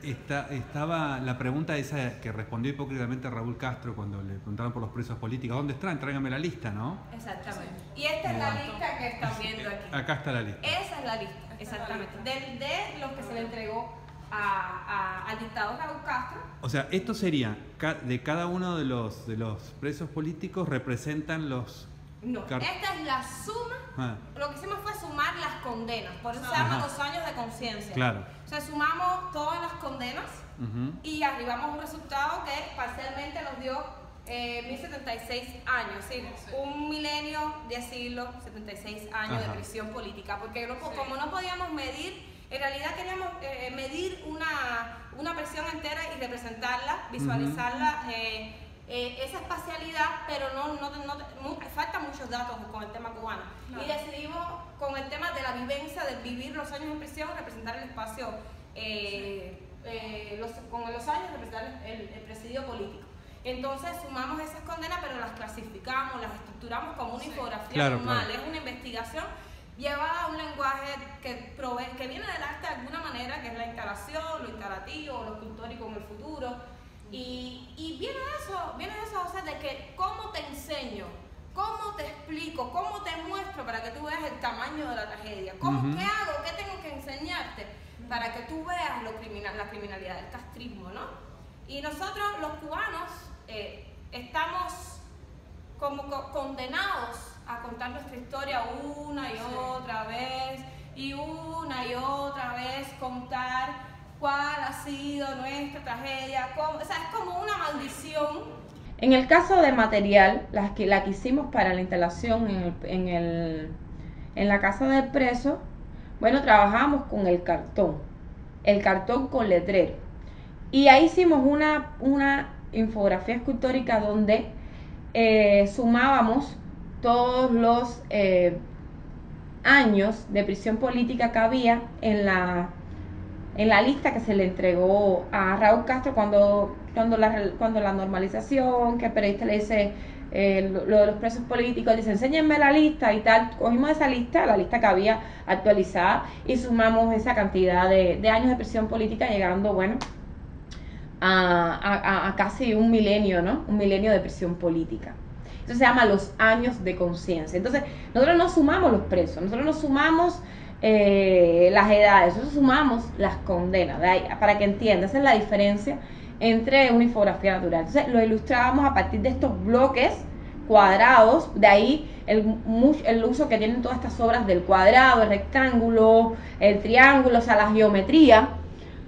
estaba la pregunta esa que respondió hipócritamente Raúl Castro cuando le preguntaron por los presos políticos. ¿Dónde están? Tráigame la lista, ¿no? Exactamente. Y esta es la lista que están viendo aquí. <laughs> Acá está la lista. Esa es la lista, exactamente. De, de los que se le entregó a, al dictador Raúl Castro. O sea, esto sería, de cada uno de los, de los presos políticos representan los no, esta es la suma. Ah. Lo que hicimos fue sumar las condenas, por eso se llaman los años de conciencia. Claro. O sea, sumamos todas las condenas y arribamos un resultado que parcialmente nos dio eh, 1076 años, es decir, un milenio de siglo, 76 años de prisión política, porque como no podíamos medir, en realidad queríamos eh, medir una, una presión entera y representarla, visualizarla. Eh, eh, esa espacialidad, pero no, no, no, faltan muchos datos con el tema cubano. Y decidimos con el tema de la vivencia, de vivir los años en prisión, representar el espacio, eh, eh, los, con los años representar el, presidio político. Entonces sumamos esas condenas, pero las clasificamos, las estructuramos como una infografía normal, es una investigación llevada a un lenguaje que, provee, que viene del arte de alguna manera, que es la instalación, lo instalativo, lo escultórico en el futuro y, y viene eso, viene eso, o sea, de que cómo te enseño, cómo te explico, cómo te muestro para que tú veas el tamaño de la tragedia, ¿Cómo, qué hago, qué tengo que enseñarte para que tú veas lo criminal, la criminalidad, el castrismo, ¿no? Y nosotros los cubanos eh, estamos como condenados a contar nuestra historia una y otra vez y una y otra vez contar cuál ha sido nuestra tragedia, o sea, es como una maldición. En el caso de material, la que, la que hicimos para la instalación en, el, en, el, en la casa del preso, bueno, trabajamos con el cartón, el cartón con letrero. Y ahí hicimos una, una infografía escultórica donde eh, sumábamos todos los eh, años de prisión política que había en la en la lista que se le entregó a Raúl Castro cuando, cuando, la, cuando la normalización, que el periodista le dice eh, lo, de los presos políticos, dice, enséñenme la lista y tal. Cogimos esa lista, la lista que había actualizada, y sumamos esa cantidad de, de años de prisión política, llegando, bueno, a, a- a casi un milenio, ¿no? Un milenio de prisión política. Eso se llama los años de conciencia. Entonces, nosotros no sumamos los presos, nosotros no sumamos eh, las edades, nosotros sumamos las condenas, de ahí, para que entiendas, la diferencia entre una infografía natural. Entonces, lo ilustrábamos a partir de estos bloques cuadrados, de ahí el, el uso que tienen todas estas obras del cuadrado, el rectángulo, el triángulo, o sea, la geometría.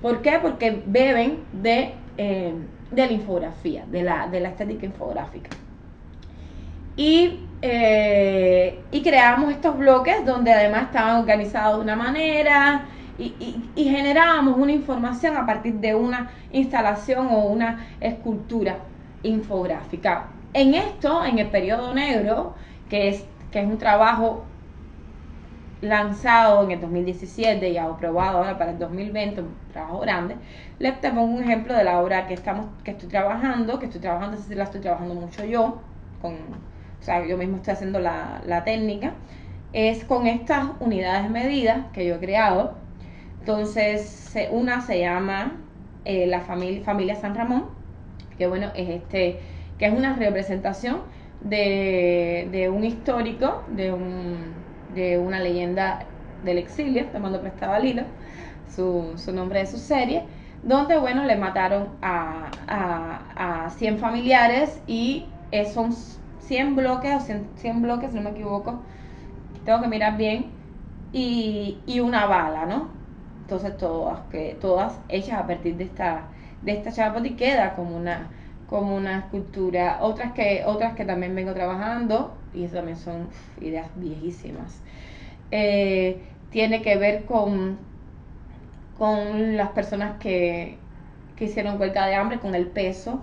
¿Por qué? Porque beben de, eh, de la infografía, de la, de la estética infográfica. Y, eh, y creamos estos bloques donde además estaban organizados de una manera y, y- y generábamos una información a partir de una instalación o una escultura infográfica. En esto, en el periodo negro, que es, que es un trabajo lanzado en el 2017 y aprobado ahora para el 2020, un trabajo grande, les te pongo un ejemplo de la obra que estamos, que estoy trabajando, que estoy trabajando, la estoy trabajando mucho yo, con, o sea, yo mismo estoy haciendo la, la técnica, es con estas unidades medidas que yo he creado. Entonces, una se llama eh, la familia, San Ramón, que bueno, es este, que es una representación de, de un histórico, de, un, de una leyenda del exilio, tomando prestado al hilo, su, su nombre de su serie, donde bueno, le mataron a, a, a 100 familiares y son 100 bloques, o 100, 100 bloques, si no me equivoco, tengo que mirar bien, y, y una bala, ¿no? Entonces todas, que, todas hechas a partir de esta, de esta chapota y queda como una, como una escultura. Otras que, otras que también vengo trabajando, y eso también son ideas viejísimas. eh, tiene que ver con, con las personas que, que hicieron huelga de hambre, con el peso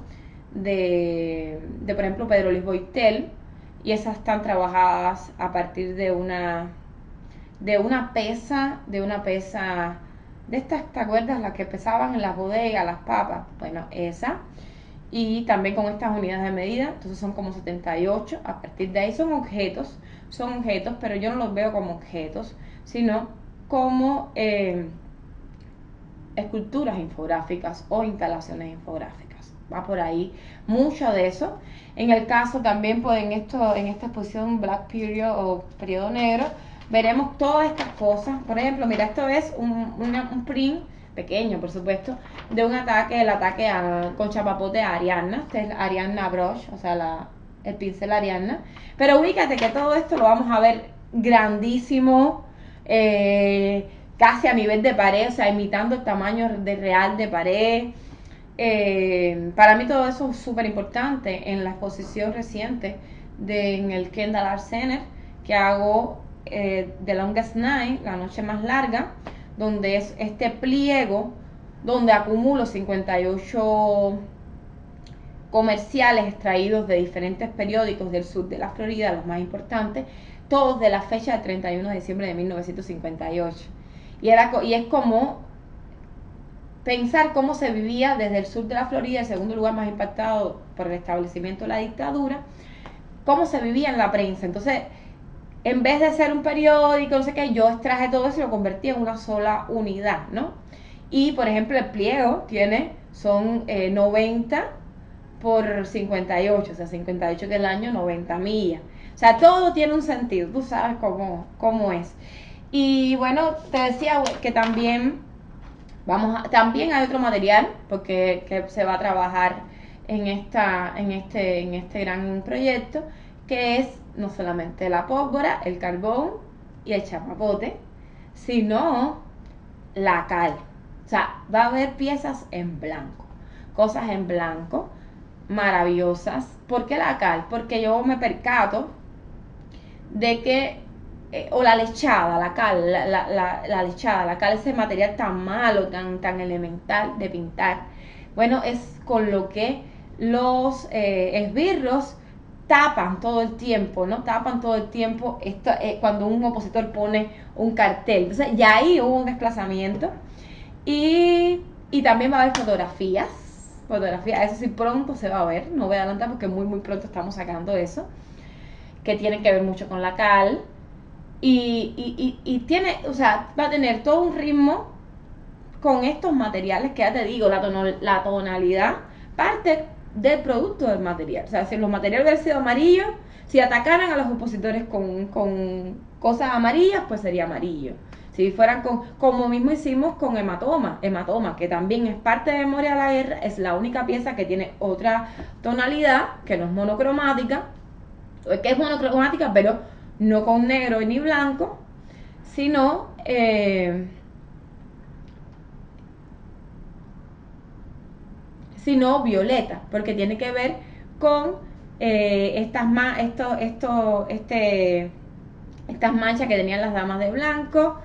de, de, por ejemplo, Pedro Luis Boitel, y esas están trabajadas a partir de una de una pesa, de una pesa, de estas, ¿te acuerdas? Las que pesaban en las bodegas, las papas, bueno, esa, y también con estas unidades de medida, entonces son como 78, a partir de ahí son objetos, son objetos, pero yo no los veo como objetos, sino como eh, esculturas infográficas o instalaciones infográficas. Va por ahí mucho de eso. En el caso también, pues en, esto, en esta exposición Black Period o Periodo Negro, veremos todas estas cosas. Por ejemplo, mira, esto es un, un print pequeño, por supuesto, de un ataque, el ataque a, con chapapote a Arianna. Este es Arianna Brush, o sea, la, el pincel Arianna. Pero ubícate que todo esto lo vamos a ver grandísimo, eh, casi a nivel de pared, o sea, imitando el tamaño de real de pared. Eh, para mí todo eso es súper importante en la exposición reciente de, en el Kendall Art Center que hago eh, The Longest Night, la noche más larga, donde es este pliego donde acumulo 58 comerciales extraídos de diferentes periódicos del sur de la Florida, los más importantes, todos de la fecha del 31 de diciembre de 1958. Y, era, y es como pensar cómo se vivía desde el sur de la Florida, el segundo lugar más impactado por el establecimiento de la dictadura, cómo se vivía en la prensa. Entonces, en vez de ser un periódico, no sé qué, yo extraje todo eso y lo convertí en una sola unidad, ¿no? Y, por ejemplo, el pliego tiene, son eh, 90 por 58, o sea, 58 que el año, 90 millas. O sea, todo tiene un sentido, tú sabes cómo, cómo es. Y bueno, te decía que también vamos también hay otro material porque que se va a trabajar en esta en este en este gran proyecto que es no solamente la pólvora, el carbón y el chapapote, sino la cal. O sea, va a haber piezas en blanco, cosas en blanco maravillosas. ¿Por qué la cal? Porque yo me percato de que, eh, o la lechada, la cal, la, la, la, lechada, la cal, ese material tan malo, tan, tan elemental de pintar, bueno, es con lo que los eh, esbirros tapan todo el tiempo, ¿no? Tapan todo el tiempo esto, eh, cuando un opositor pone un cartel. Entonces, ya ahí hubo un desplazamiento. Y, y también va a haber fotografías fotografías, eso sí pronto se va a ver, no voy a adelantar porque muy muy pronto estamos sacando eso, que tiene que ver mucho con la cal. Y, y, y, y tiene, o sea, va a tener todo un ritmo con estos materiales que ya te digo, la, la tonalidad parte del producto del material. O sea, si los materiales hubieran sido amarillos, si atacaran a los opositores con, con cosas amarillas, pues sería amarillo. Si fueran con, como mismo hicimos con hematoma, hematoma, que también es parte de memoria de la guerra, es la única pieza que tiene otra tonalidad, que no es monocromática, que es monocromática, pero no con negro ni blanco, sino eh, sino violeta, porque tiene que ver con eh, estas esto, esto, este, estas manchas que tenían las damas de blanco,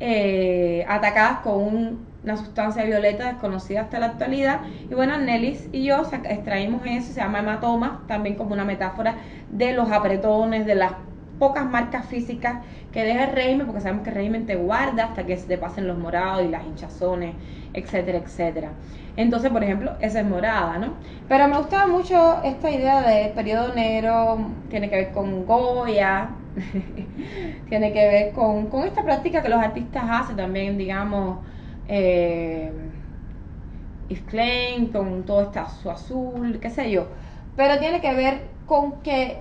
eh, atacadas con una sustancia violeta desconocida hasta la actualidad. Y bueno, Nelis y yo extraímos eso, se llama hematoma, también como una metáfora de los apretones, de las pocas marcas físicas que deja el régimen, porque sabemos que el régimen te guarda hasta que se te pasen los morados y las hinchazones, etcétera, etcétera. Entonces, por ejemplo, esa es morada, ¿no? Pero me gustaba mucho esta idea de periodo negro, tiene que ver con Goya, <laughs> tiene que ver con, esta práctica que los artistas hacen también, digamos, eh, con todo este azul, qué sé yo. Pero tiene que ver con que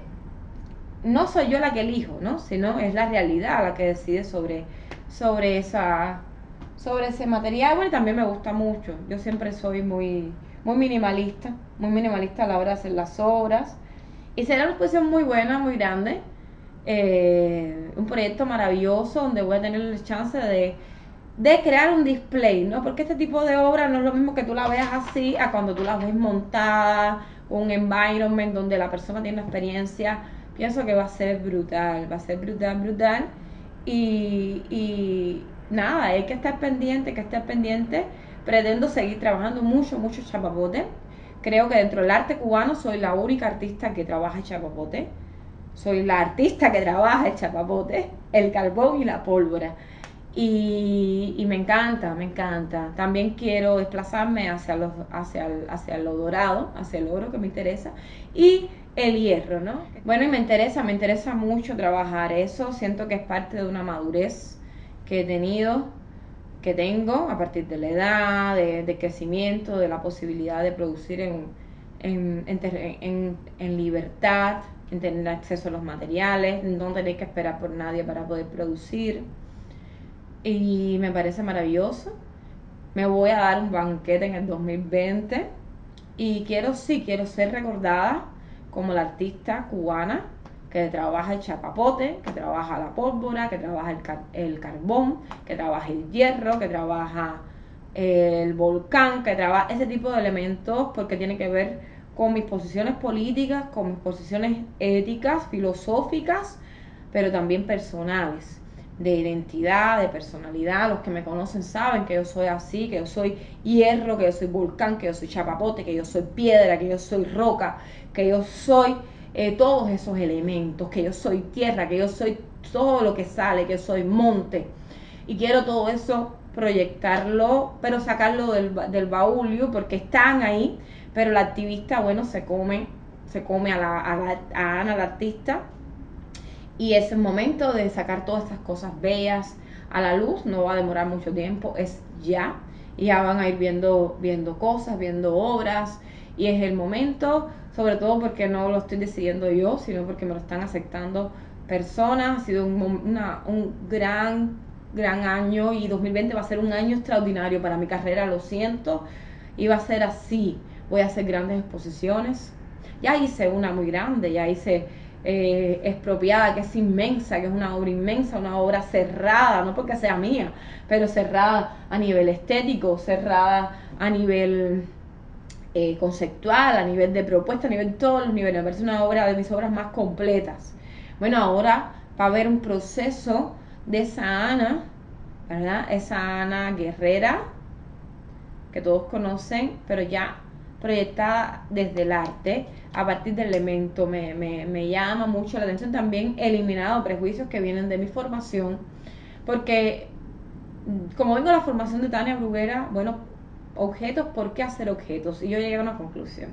no soy yo la que elijo, ¿no? Sino es la realidad la que decide sobre, sobre esa sobre ese material. Bueno, también me gusta mucho. Yo siempre soy muy, muy minimalista, muy minimalista a la hora de hacer las obras. Y será una exposición muy buena, muy grande. Eh, un proyecto maravilloso donde voy a tener la chance de, de crear un display, ¿no? Porque este tipo de obra no es lo mismo que tú la veas así a cuando tú la ves montada, un environment donde la persona tiene una experiencia pienso que va a ser brutal, va a ser brutal, brutal. Y, y nada, hay que estar pendiente, que estar pendiente. Pretendo seguir trabajando mucho, mucho chapapote. Creo que dentro del arte cubano soy la única artista que trabaja el chapapote. Soy la artista que trabaja el chapapote, el carbón y la pólvora. Y, y, me encanta, me encanta. También quiero desplazarme hacia, los, hacia, hacia lo dorado, hacia el oro que me interesa. Y el hierro, ¿no? Bueno, y me interesa, me interesa mucho trabajar eso, siento que es parte de una madurez que he tenido, que tengo a partir de la edad, de, crecimiento, de la posibilidad de producir en, en, en, en, libertad, en tener acceso a los materiales, no tener que esperar por nadie para poder producir. Y me parece maravilloso. Me voy a dar un banquete en el 2020 y quiero, sí, quiero ser recordada como la artista cubana que trabaja el chapapote, que trabaja la pólvora, que trabaja el, el carbón, que trabaja el hierro, que trabaja el volcán, que trabaja ese tipo de elementos porque tiene que ver con mis posiciones políticas, con mis posiciones éticas, filosóficas, pero también personales de identidad, de personalidad. Los que me conocen saben que yo soy así, que yo soy hierro, que yo soy volcán, que yo soy chapapote, que yo soy piedra, que yo soy roca, que yo soy eh, todos esos elementos, que yo soy tierra, que yo soy todo lo que sale, que yo soy monte. Y quiero todo eso proyectarlo, pero sacarlo del, del baúl, porque están ahí, pero la activista, bueno, se come, se come a, la, a, la, a Ana, la artista, y es el momento de sacar todas estas cosas bellas a la luz, no va a demorar mucho tiempo, es ya. Y ya van a ir viendo, viendo cosas, viendo obras. Y es el momento, sobre todo porque no lo estoy decidiendo yo, sino porque me lo están aceptando personas. Ha sido un, un gran, gran año y 2020 va a ser un año extraordinario para mi carrera, lo siento. Y va a ser así. Voy a hacer grandes exposiciones. Ya hice una muy grande, ya hice eh, expropiada, que es inmensa, que es una obra inmensa, una obra cerrada, no porque sea mía, pero cerrada a nivel estético, cerrada a nivel eh, conceptual, a nivel de propuesta, a nivel de todos los niveles. Me parece una obra de mis obras más completas. Bueno, ahora va a haber un proceso de esa Ana, ¿verdad? Esa Ana guerrera que todos conocen, pero ya proyectada desde el arte, a partir del elemento. Me, me, me llama mucho la atención también eliminado prejuicios que vienen de mi formación, porque mm, como vengo la formación de Tania Bruguera, bueno, objetos, ¿por qué hacer objetos? Y yo llegué a una conclusión.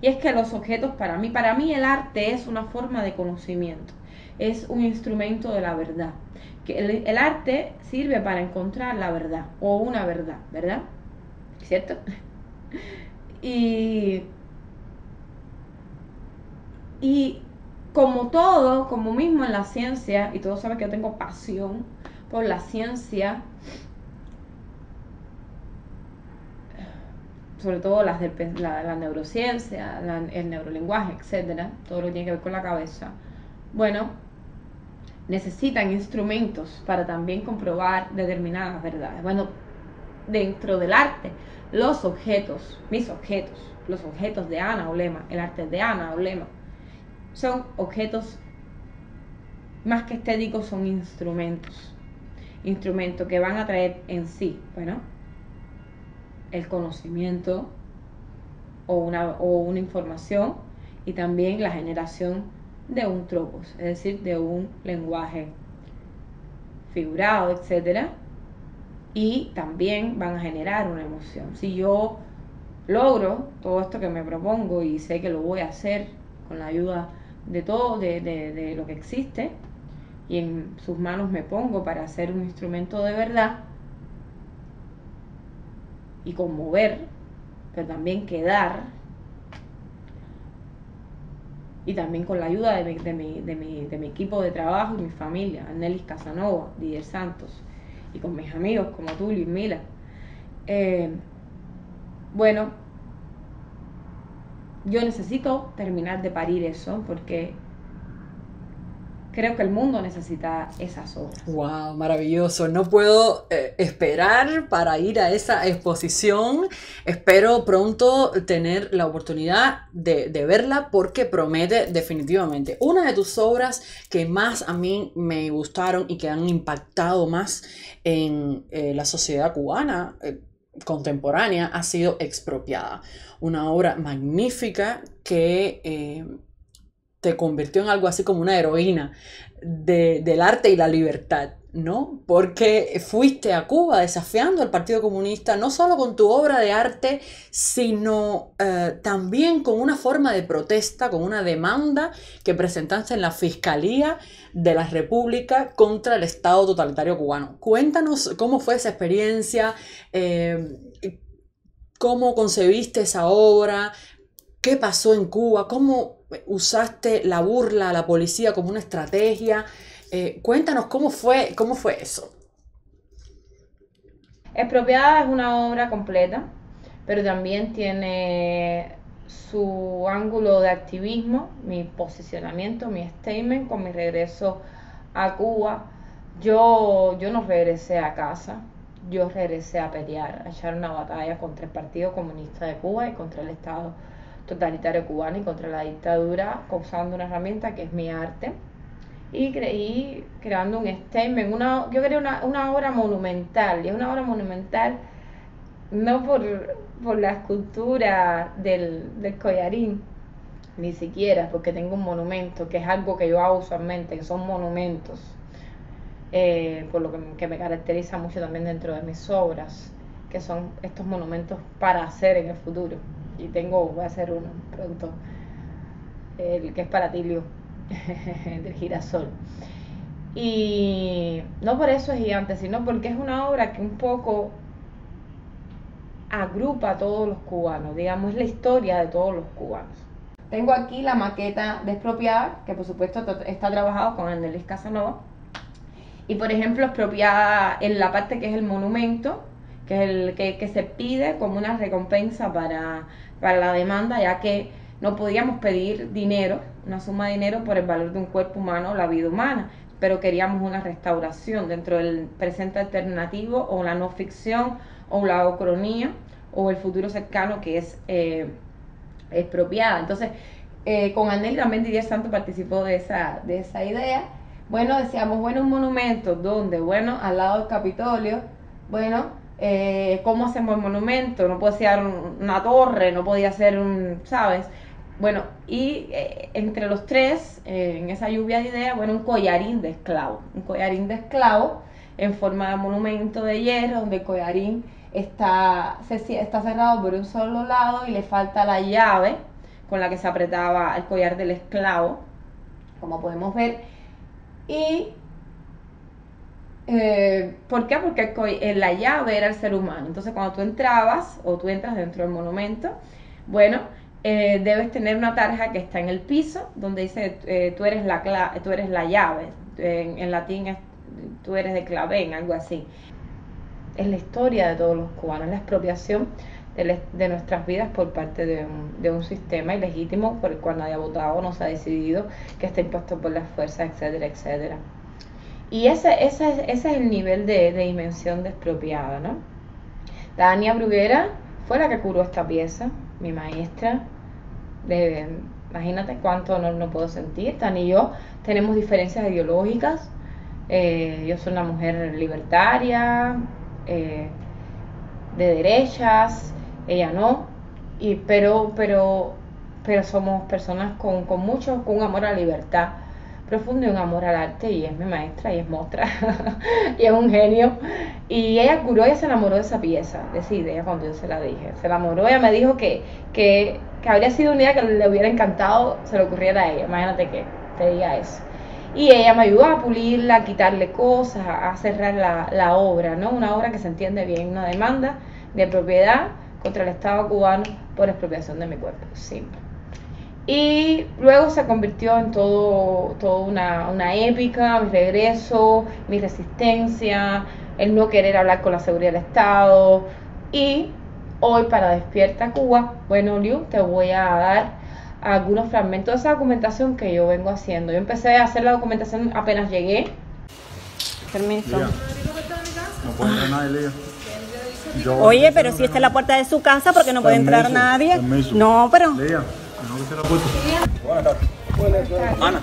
Y es que los objetos para mí, para mí el arte es una forma de conocimiento, es un instrumento de la verdad. Que el, el arte sirve para encontrar la verdad o una verdad, ¿verdad? ¿Cierto? <laughs> Y, y como todo, como mismo en la ciencia, y todos saben que yo tengo pasión por la ciencia, sobre todo las de la, la neurociencia, el neurolenguaje, etcétera, todo lo que tiene que ver con la cabeza, bueno, necesitan instrumentos para también comprobar determinadas verdades. Bueno, dentro del arte, los objetos, mis objetos, los objetos de Ana Olema, el arte de Ana Olema, son objetos más que estéticos, son instrumentos. Instrumentos que van a traer en sí, bueno, el conocimiento o una, o una información y también la generación de un tropos, es decir, de un lenguaje figurado, etcétera, y también van a generar una emoción. Si yo logro todo esto que me propongo y sé que lo voy a hacer con la ayuda de todo, de, de- de lo que existe, y en sus manos me pongo para hacer un instrumento de verdad y conmover, pero también quedar, y también con la ayuda de mi, de mi, de mi, de mi equipo de trabajo y mi familia, Anelis Casanova, Didier Santos, y con mis amigos como tú, Luis Mila. Eh, bueno, yo necesito terminar de parir eso porque creo que el mundo necesita esas obras. Wow, maravilloso. No puedo eh, esperar para ir a esa exposición. Espero pronto tener la oportunidad de, verla porque promete definitivamente. Una de tus obras que más a mí me gustaron y que han impactado más en eh, la sociedad cubana eh, contemporánea ha sido Expropiada. Una obra magnífica que... te convirtió en algo así como una heroína de- del arte y la libertad, ¿no? Porque fuiste a Cuba desafiando al Partido Comunista, no solo con tu obra de arte, sino eh, también con una forma de protesta, con una demanda que presentaste en la Fiscalía de la República contra el Estado totalitario cubano. Cuéntanos cómo fue esa experiencia, eh, cómo concebiste esa obra, qué pasó en Cuba, cómo usaste la burla a la policía como una estrategia. Eh, cuéntanos cómo fue, cómo fue eso. Expropiada es una obra completa, pero también tiene su ángulo de activismo, mi posicionamiento, mi statement con mi regreso a Cuba. Yo, yo no regresé a casa, yo regresé a pelear, a echar una batalla contra el Partido Comunista de Cuba y contra el Estado totalitario cubano y contra la dictadura, usando una herramienta que es mi arte. Y creí creando un statement, una, yo quería una, una obra monumental, y es una obra monumental no por, por la escultura del, del collarín, ni siquiera porque tengo un monumento, que es algo que yo hago usualmente, que son monumentos, eh, por lo que, que me caracteriza mucho también dentro de mis obras, que son estos monumentos para hacer en el futuro. Y tengo, voy a hacer uno pronto, el que es para Tilio, <laughs> del girasol. Y no por eso es gigante, sino porque es una obra que un poco agrupa a todos los cubanos, digamos, es la historia de todos los cubanos. Tengo aquí la maqueta despropiada, que por supuesto to- está trabajado con Andelis Casanova. Y por ejemplo, expropiada en la parte que es el monumento, que es el que, que se pide como una recompensa para, para la demanda, ya que no podíamos pedir dinero, una suma de dinero por el valor de un cuerpo humano o la vida humana, pero queríamos una restauración dentro del presente alternativo o la no ficción o la ocronía o el futuro cercano que es eh, expropiada. Entonces, eh, con Anel también Didier Santos participó de esa, de esa idea. Bueno, decíamos, bueno, un monumento, ¿dónde? Bueno, al lado del Capitolio. Bueno, eh, ¿cómo hacemos el monumento? No puede ser un- una torre, no podía ser un, ¿sabes? Bueno, y eh, entre los tres, eh, en esa lluvia de ideas, bueno, un collarín de esclavo. Un collarín de esclavo en forma de monumento de hierro, donde el collarín está, se- está cerrado por un solo lado y le falta la llave con la que se apretaba el collar del esclavo, como podemos ver. Y eh, ¿Por qué? Porque la llave era el ser humano. Entonces, cuando tú entrabas o tú entras dentro del monumento, bueno, eh, debes tener una tarja que está en el piso donde dice eh, tú, eres la tú eres la llave. En, latín es tú eres de clavén, algo así. Es la historia de todos los cubanos, la expropiación de nuestras vidas por parte de un, de un sistema ilegítimo por el cual nadie ha votado, no se ha decidido, que está impuesto por las fuerzas, etcétera, etcétera. Y ese, ese, es- ese es el nivel de, de dimensión despropiada, ¿no? Bruguera fue la que curó esta pieza, mi maestra. De, imagínate cuánto honor no puedo sentir. Tania y yo tenemos diferencias ideológicas. Eh, yo soy una mujer libertaria, eh, de derechas, ella no. Y, pero, pero, pero somos personas con, con mucho, con amor a la libertad profundo y un amor al arte y es mi maestra y es mostra <laughs> y es un genio y ella curó ella se enamoró de esa pieza de esa idea cuando yo se la dije se enamoró ella me dijo que, que, que habría sido una idea que le hubiera encantado se le ocurriera a ella imagínate que te diga eso y ella me ayudó a pulirla, a quitarle cosas, a cerrar la, la obra, ¿no? Una obra que se entiende bien, una demanda de propiedad contra el Estado cubano por expropiación de mi cuerpo, simple. Y luego se convirtió en todo, todo una, una épica, mi regreso, mi resistencia, el no querer hablar con la seguridad del Estado. Y hoy para Despierta Cuba, bueno, Liu, te voy a dar algunos fragmentos de esa documentación que yo vengo haciendo. Yo empecé a hacer la documentación apenas llegué. Permiso. No puede entrar nadie, Lía. Yo- Oye, pero si esta es la puerta de su casa, porque no puede entrar nadie. permiso. No, pero. Lía, no. Buenas tardes. Ana,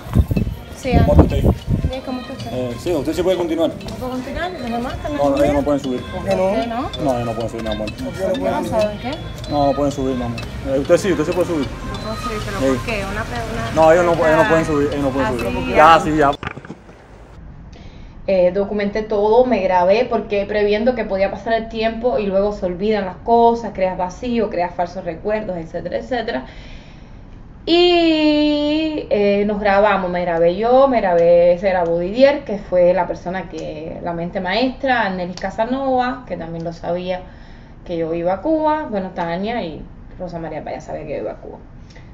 Sí, ¿cómo está usted? bien, ¿cómo tú estás? Eh, sí, usted sí puede continuar. ¿Puedo continuar? ¿Los demás están No, ellos no pueden subir. ¿Por qué no? No, ellos no pueden subir, mi amor. ¿Qué pasó? ¿En qué? No, no pueden subir, mi amor. Eh, usted sí, usted sí puede subir. No puedo subir, pero. ¿por qué? Una pregunta. No, ellos no, ellos no pueden subir, ellos no pueden Ah, subir. Ya, sí, ya. Eh, documenté todo, me grabé porque previendo que podía pasar el tiempo y luego se olvidan las cosas, creas vacío, creas falsos recuerdos, etcétera, etcétera. Y eh, nos grabamos, me grabé yo, me grabé, se grabó Didier, que fue la persona que, la mente maestra, Nelis Casanova, que también lo sabía que yo iba a Cuba, bueno, Tania y Rosa María Paya sabía que yo iba a Cuba.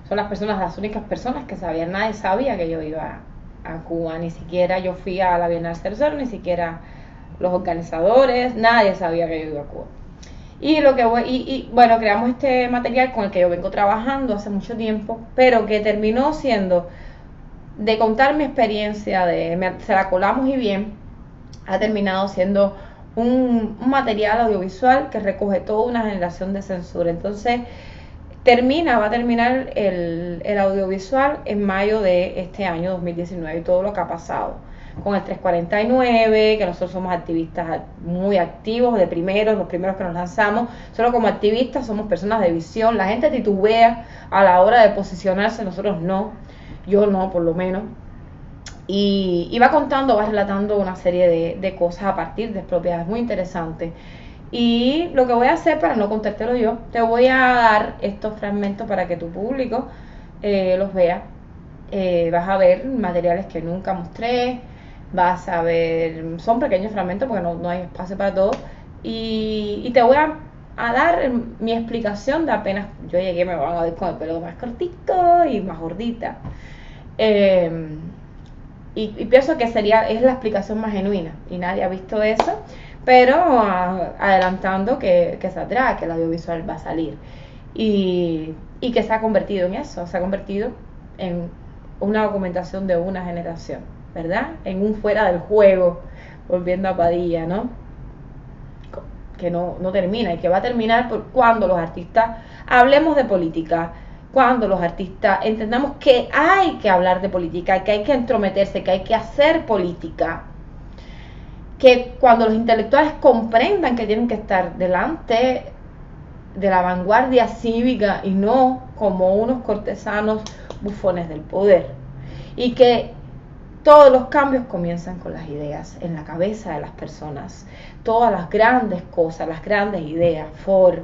Son las personas, las únicas personas que sabían, nadie sabía que yo iba a Cuba, ni siquiera yo fui a la Bienal Tercero, ni siquiera los organizadores, nadie sabía que yo iba a Cuba. Y lo que voy, y, y, bueno, creamos este material con el que yo vengo trabajando hace mucho tiempo, pero que terminó siendo de contar mi experiencia, de se la colamos y bien, ha terminado siendo un, un material audiovisual que recoge toda una generación de censura. Entonces, termina, va a terminar el, el audiovisual en mayo de este año 2019 y todo lo que ha pasado con el 349, que nosotros somos activistas muy activos, de primeros, los primeros que nos lanzamos, solo como activistas somos personas de visión, la gente titubea a la hora de posicionarse, nosotros no, yo no por lo menos, y, y va contando, va relatando una serie de, de cosas a partir de propiedades muy interesantes. Y lo que voy a hacer, para no contártelo yo, te voy a dar estos fragmentos para que tu público eh, los vea. Eh, vas a ver materiales que nunca mostré, vas a ver, son pequeños fragmentos porque no, no hay espacio para todo. Y, te voy a, dar mi explicación de apenas yo llegué, me van a ver con el pelo más cortito y más gordita. Eh, y, pienso que sería, es la explicación más genuina y nadie ha visto eso, pero adelantando que, que saldrá, que el audiovisual va a salir y, y que se ha convertido en eso, se ha convertido en una documentación de una generación, ¿verdad? En un fuera del juego, volviendo a Padilla, ¿no? Que no, no termina y que va a terminar por cuando los artistas hablemos de política, cuando los artistas entendamos que hay que hablar de política, que hay que entrometerse, que hay que hacer política, que cuando los intelectuales comprendan que tienen que estar delante de la vanguardia cívica y no como unos cortesanos bufones del poder, y que todos los cambios comienzan con las ideas en la cabeza de las personas. Todas las grandes cosas, las grandes ideas, Ford,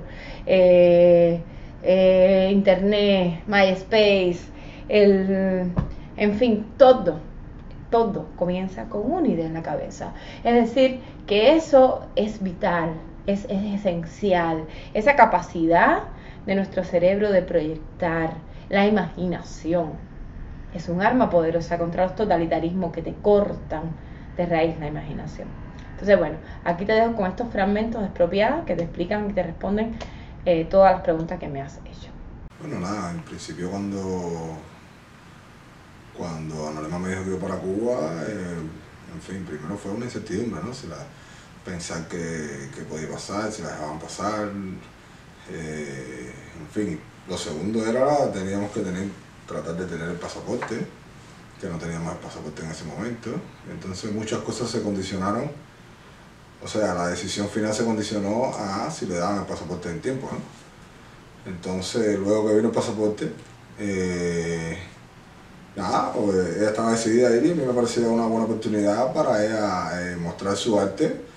eh, eh, Internet, MySpace, el, en fin, todo, todo comienza con una idea en la cabeza. Es decir, que eso es vital, es, es esencial, esa capacidad de nuestro cerebro de proyectar la imaginación. Es un arma poderosa contra los totalitarismos que te cortan de raíz la imaginación. Entonces, bueno, aquí te dejo con estos fragmentos expropiados que te explican y te responden eh, todas las preguntas que me has hecho. Bueno, nada, en principio cuando, cuando Anolema me dijo que iba para Cuba, eh, en fin, primero fue una incertidumbre, ¿no? Si la, pensar que, que podía pasar, si la dejaban pasar, eh, en fin. Lo segundo era, teníamos que tener, tratar de tener el pasaporte, que no teníamos el pasaporte en ese momento. Entonces muchas cosas se condicionaron, o sea, la decisión final se condicionó a si le daban el pasaporte en tiempo. ¿no? Entonces, luego que vino el pasaporte, eh, nada, pues, ella estaba decidida a ir y a mí me parecía una buena oportunidad para ella eh, mostrar su arte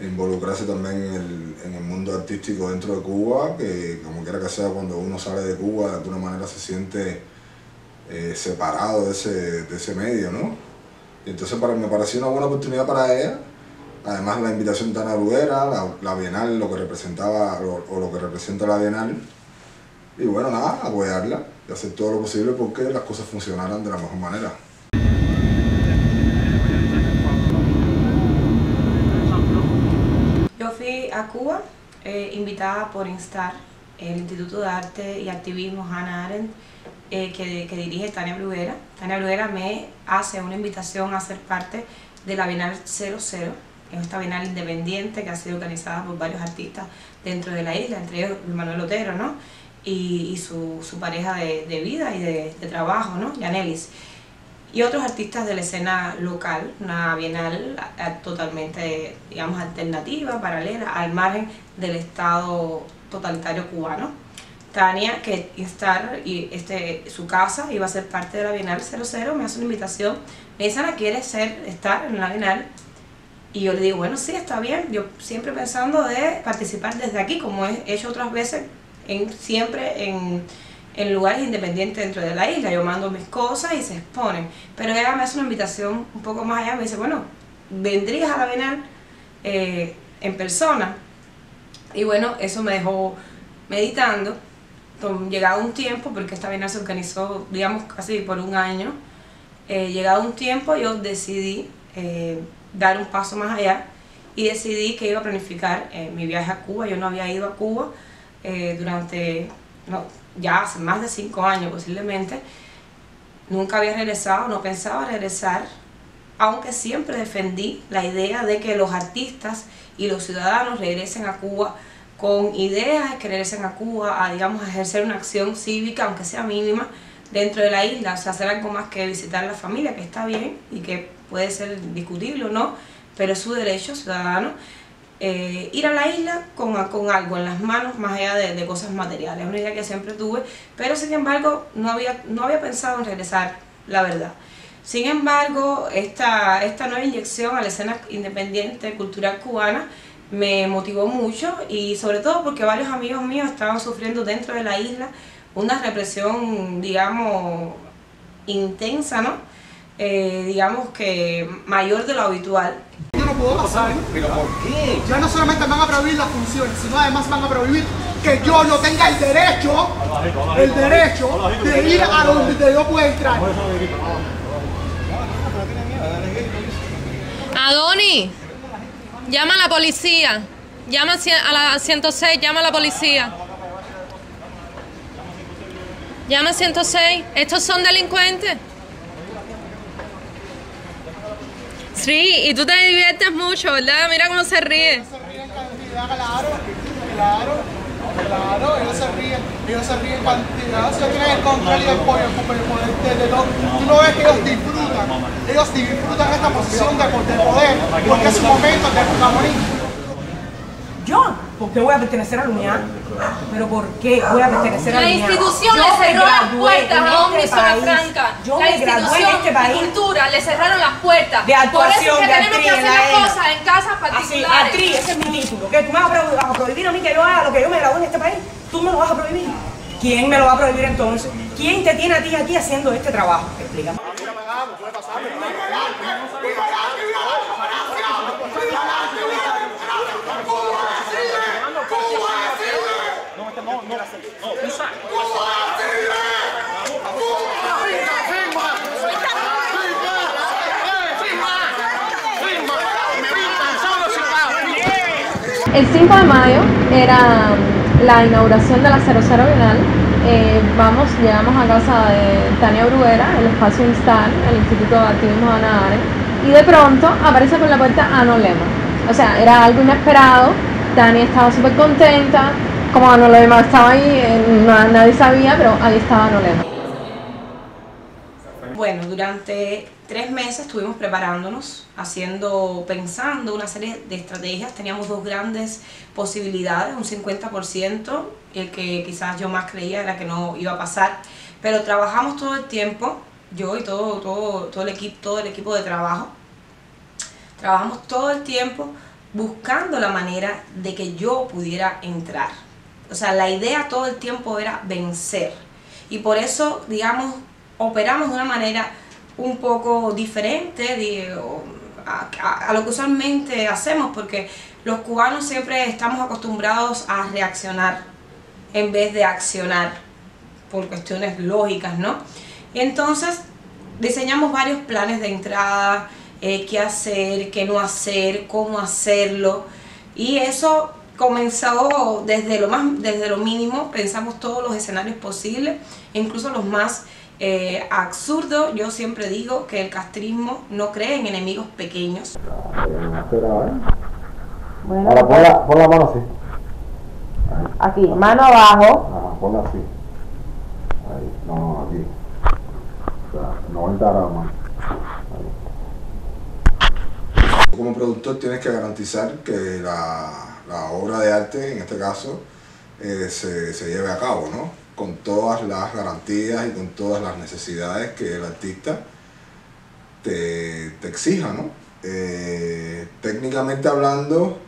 involucrarse también en el, en el, mundo artístico dentro de Cuba, que como quiera que sea, cuando uno sale de Cuba, de alguna manera se siente eh, separado de ese, de ese medio, ¿no? Y entonces me pareció una buena oportunidad para ella, además la invitación de Ana Bruguera, la, la, Bienal, lo que representaba, o lo que representa la Bienal, y bueno, nada, apoyarla y hacer todo lo posible porque las cosas funcionaran de la mejor manera. Yo fui a Cuba eh, invitada por Instar, el Instituto de Arte y Activismo Hannah Arendt, eh, que, que, dirige Tania Bruguera. Tania Bruguera me hace una invitación a ser parte de la Bienal 00, que es esta bienal independiente que ha sido organizada por varios artistas dentro de la isla, entre ellos Manuel Otero, ¿no? y, y su, su, pareja de, de vida y de, de, trabajo, ¿no? Yanelis. Y otros artistas de la escena local, una bienal totalmente, digamos, alternativa, paralela, al margen del Estado totalitario cubano. Tania, que instar y este, su casa iba a ser parte de la Bienal 00, me hace una invitación. Me dice, Ana, ¿quieres ser, estar en la Bienal? Y yo le digo, bueno, sí, está bien. Yo siempre pensando de participar desde aquí, como he hecho otras veces en, siempre en, en, lugares independientes dentro de la isla. Yo mando mis cosas y se exponen. Pero ella me hace una invitación un poco más allá. Me dice, bueno, ¿vendrías a la Bienal eh, en persona? Y bueno, eso me dejó meditando. Llegado un tiempo, porque esta Bienal se organizó, digamos, casi por un año. Eh, llegado un tiempo, yo decidí eh, dar un paso más allá y decidí que iba a planificar mi viaje a Cuba. Yo no había ido a Cuba eh, durante no, ya hace más de cinco años posiblemente. Nunca había regresado, no pensaba regresar, aunque siempre defendí la idea de que los artistas y los ciudadanos regresen a Cuba con ideas que regresen a Cuba a, digamos, a ejercer una acción cívica, aunque sea mínima, dentro de la isla, o sea, hacer algo más que visitar la familia, que está bien y que puede ser discutible o no, pero es su derecho ciudadano eh, ir a la isla con, con, algo en las manos más allá de, de, cosas materiales. Es una idea que siempre tuve, pero sin embargo no había, no había pensado en regresar, la verdad. Sin embargo, esta, esta nueva inyección a la escena independiente cultural cubana me motivó mucho y sobre todo porque varios amigos míos estaban sufriendo dentro de la isla una represión, digamos, intensa, ¿no? Eh, digamos que mayor de lo habitual. Yo no puedo pasar. ¿Pero por qué? Ya no solamente van a prohibir las funciones, sino además van a prohibir que yo no tenga el derecho, el derecho de ir a donde yo pueda entrar. Adoni, llama a la policía. Llama a la 106, llama a la policía. Llama a 106. Estos son delincuentes. Sí, y tú te diviertes mucho, ¿verdad? Mira cómo se ríe. Claro, claro, claro, ellos se ríen, ellos se ríen cantidad, si tienen el control y el poder, de, todo. Tú no ves que ellos disfrutan, ellos disfrutan esta posición de, de poder, porque es un momento de protagonismo. Yo ¿Por qué voy a pertenecer a la unidad? ¿Pero por qué voy a pertenecer a la institución Yo le me cerró las puertas a este Omni Zona. Franca. Yo la me gradué en institución este país. de cultura le cerraron las puertas. De Por eso actuación, es que de tenemos actriz que en hacer la las cosas en casas Así, particulares. actriz, ese es mi título. ¿Qué? ¿Tú me vas a, pro- vas a prohibir a mí que yo haga lo que yo me gradué en este país? ¿Tú me lo vas a prohibir? ¿Quién me lo va a prohibir entonces? ¿Quién te tiene a ti aquí haciendo este trabajo? Explícame. El 5 de mayo era mm, la inauguración de la 00 Bienal. Eh, vamos, llegamos a casa de Tania Bruguera, el espacio Instar, el Instituto de Activismo de Ana Arendt, y de pronto aparece por la puerta Ano Lema. O sea, era algo inesperado. Tania estaba súper contenta. Como Ano Lema estaba ahí, eh, na- nadie sabía, pero ahí estaba Ano Lema. Bueno, durante tres meses estuvimos preparándonos, haciendo, pensando una serie de estrategias. Teníamos dos grandes posibilidades, un 50%, y el que quizás yo más creía era que no iba a pasar. Pero trabajamos todo el tiempo, yo y todo, todo, todo, el, equipo, todo el equipo de trabajo, trabajamos todo el tiempo buscando la manera de que yo pudiera entrar. O sea, la idea todo el tiempo era vencer. Y por eso, digamos, operamos de una manera un poco diferente a lo que usualmente hacemos, porque los cubanos siempre estamos acostumbrados a reaccionar en vez de accionar por cuestiones lógicas, ¿no? Entonces, diseñamos varios planes de entrada, eh, qué hacer, qué no hacer, cómo hacerlo. Y eso comenzó desde lo, más, desde lo mínimo, pensamos todos los escenarios posibles, incluso los más eh, absurdos. Yo siempre digo que el castrismo no cree en enemigos pequeños. Ahora pon la, pon la mano así. Aquí, mano abajo. Ajá, ponla así. Ahí, no, no, aquí. O sea, 90 grados más. Como productor tienes que garantizar que la, la obra de arte, en este caso, eh, se, se lleve a cabo, ¿no? Con todas las garantías y con todas las necesidades que el artista te, te exija, ¿no? Eh, técnicamente hablando,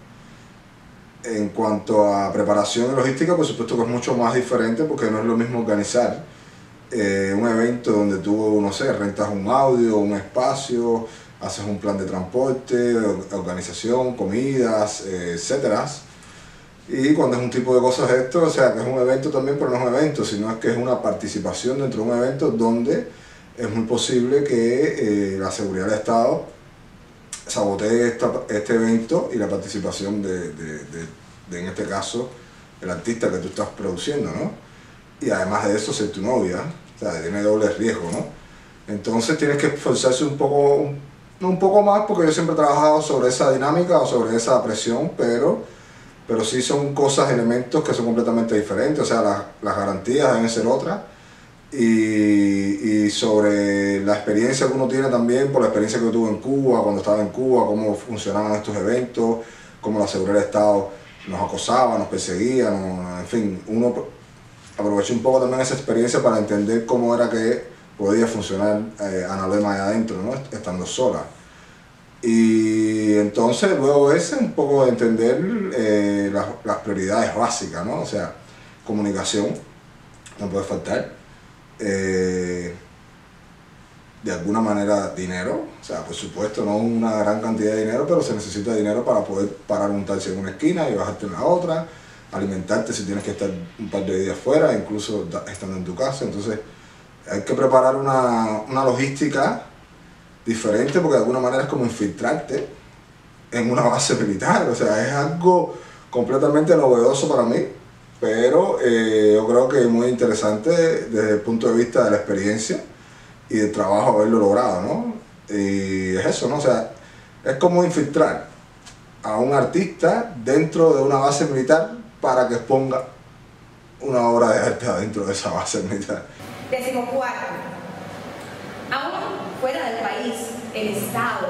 en cuanto a preparación y logística, por supuesto que es mucho más diferente porque no es lo mismo organizar eh, un evento donde tú, no sé, rentas un audio, un espacio, haces un plan de transporte, or- organización, comidas, eh, etcétera. Y cuando es un tipo de cosas esto, o sea, que es un evento también, pero no es un evento, sino es que es una participación dentro de un evento donde es muy posible que eh, la seguridad del Estado sabotee esta- este evento y la participación de, de- de- en este caso, el artista que tú estás produciendo, ¿no? Y además de eso, ser tu novia, o sea, tiene doble riesgo, ¿no? Entonces tienes que esforzarse un poco, un poco más, porque yo siempre he trabajado sobre esa dinámica o sobre esa presión, pero, pero sí son cosas, elementos que son completamente diferentes, o sea, las, las garantías deben ser otras. Y, y sobre la experiencia que uno tiene también, por la experiencia que yo tuve en Cuba, cuando estaba en Cuba, cómo funcionaban estos eventos, cómo la seguridad del Estado nos acosaba, nos perseguía, en fin, uno aproveché un poco también esa experiencia para entender cómo era que podía funcionar eh, Ana Lema ahí adentro, ¿no? estando sola. Y entonces luego ese un poco de entender eh, las, prioridades básicas, ¿no? O sea, comunicación, no puede faltar. Eh, de alguna manera dinero, o sea, por supuesto no una gran cantidad de dinero, pero se necesita dinero para poder parar un taxi en una esquina y bajarte en la otra, alimentarte si tienes que estar un par de días fuera, incluso estando en tu casa, entonces hay que preparar una, una logística diferente porque de alguna manera es como infiltrarte en una base militar, o sea, es algo completamente novedoso para mí, pero eh, yo creo que es muy interesante desde el punto de vista de la experiencia y del trabajo haberlo logrado, ¿no? Y es eso, ¿no? O sea, es como infiltrar a un artista dentro de una base militar para que exponga una obra de arte adentro de esa base militar. Decimocuarto. Aún fuera del país, el Estado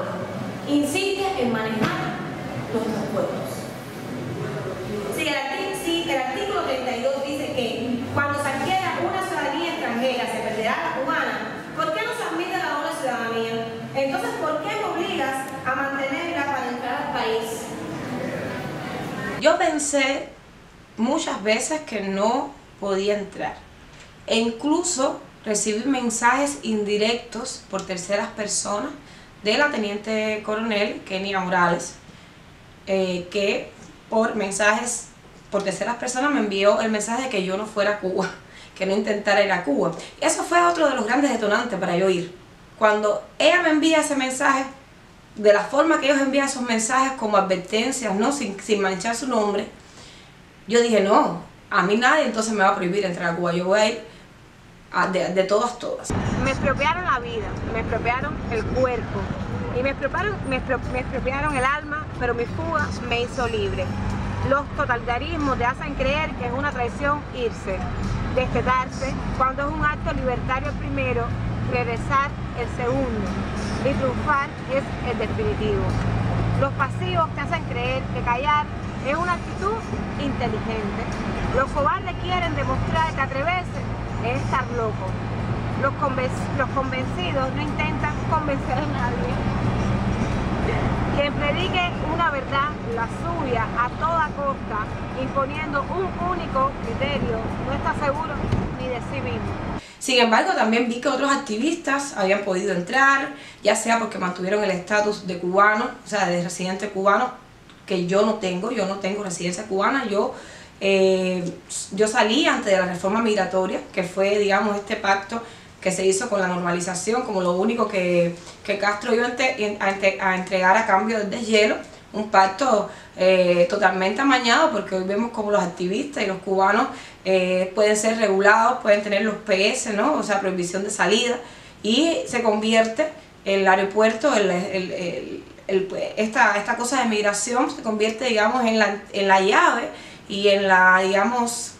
insiste en manejar nuestros pueblos. Si el, si el artículo 32 dice que cuando se adquiera una ciudadanía extranjera se perderá la cubana, ¿por qué no se admite la doble ciudadanía? Entonces, ¿por qué me obligas a mantenerla para entrar al país? Yo pensé muchas veces que no podía entrar. E incluso recibí mensajes indirectos por terceras personas de la teniente coronel Kenia Morales, eh, que por mensajes, por terceras personas me envió el mensaje de que yo no fuera a Cuba, <laughs> que no intentara ir a Cuba. Y eso fue otro de los grandes detonantes para yo ir. Cuando ella me envía ese mensaje, de la forma que ellos envían esos mensajes como advertencias, ¿no? sin, sin manchar su nombre, yo dije, no, a mí nadie entonces me va a prohibir entrar a Cuba, yo voy a ir de, de todas, todas. Me expropiaron la vida, me expropiaron el cuerpo y me expropiaron, me expro- me expropiaron el alma, pero mi fuga me hizo libre. Los totalitarismos te hacen creer que es una traición irse, destetarse, cuando es un acto libertario el primero, regresar el segundo y triunfar es el definitivo. Los pasivos te hacen creer que callar es una actitud inteligente. Los cobardes quieren demostrar que atreverse es estar loco. Los, los convencidos no intentan convencer a nadie. Quien predique una verdad, la suya, a toda costa, imponiendo un único criterio, no está seguro ni de sí mismo. Sin embargo, también vi que otros activistas habían podido entrar, ya sea porque mantuvieron el estatus de cubano, o sea, de residente cubano, que yo no tengo, yo no tengo residencia cubana, yo, eh, yo salí antes de la reforma migratoria, que fue, digamos, este pacto que se hizo con la normalización, como lo único que, que Castro iba a, entregar a cambio del deshielo, un pacto eh, totalmente amañado, porque hoy vemos como los activistas y los cubanos eh, pueden ser regulados, pueden tener los PS, ¿no? o sea, prohibición de salida, y se convierte el aeropuerto, el- esta, esta cosa de migración se convierte, digamos, en la, en la llave y en la, digamos,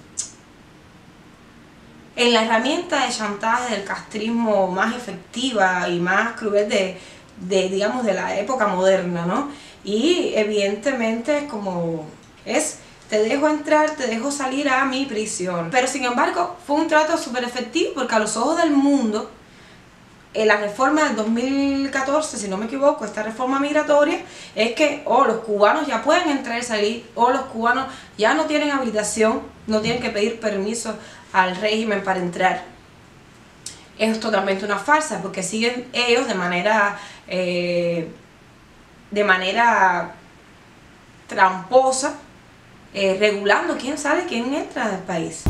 en la herramienta de chantaje del castrismo más efectiva y más cruel de, de, digamos, de la época moderna, ¿no? Y evidentemente es como, es, te dejo entrar, te dejo salir a mi prisión. Pero sin embargo, fue un trato súper efectivo porque a los ojos del mundo, en la reforma del 2014, si no me equivoco, esta reforma migratoria, es que o los cubanos ya pueden entrar y salir, o los cubanos ya no tienen habilitación, no tienen que pedir permiso al régimen para entrar. Es totalmente una farsa, porque siguen ellos de manera, eh, de manera tramposa, eh, regulando quién sale, quién entra del país.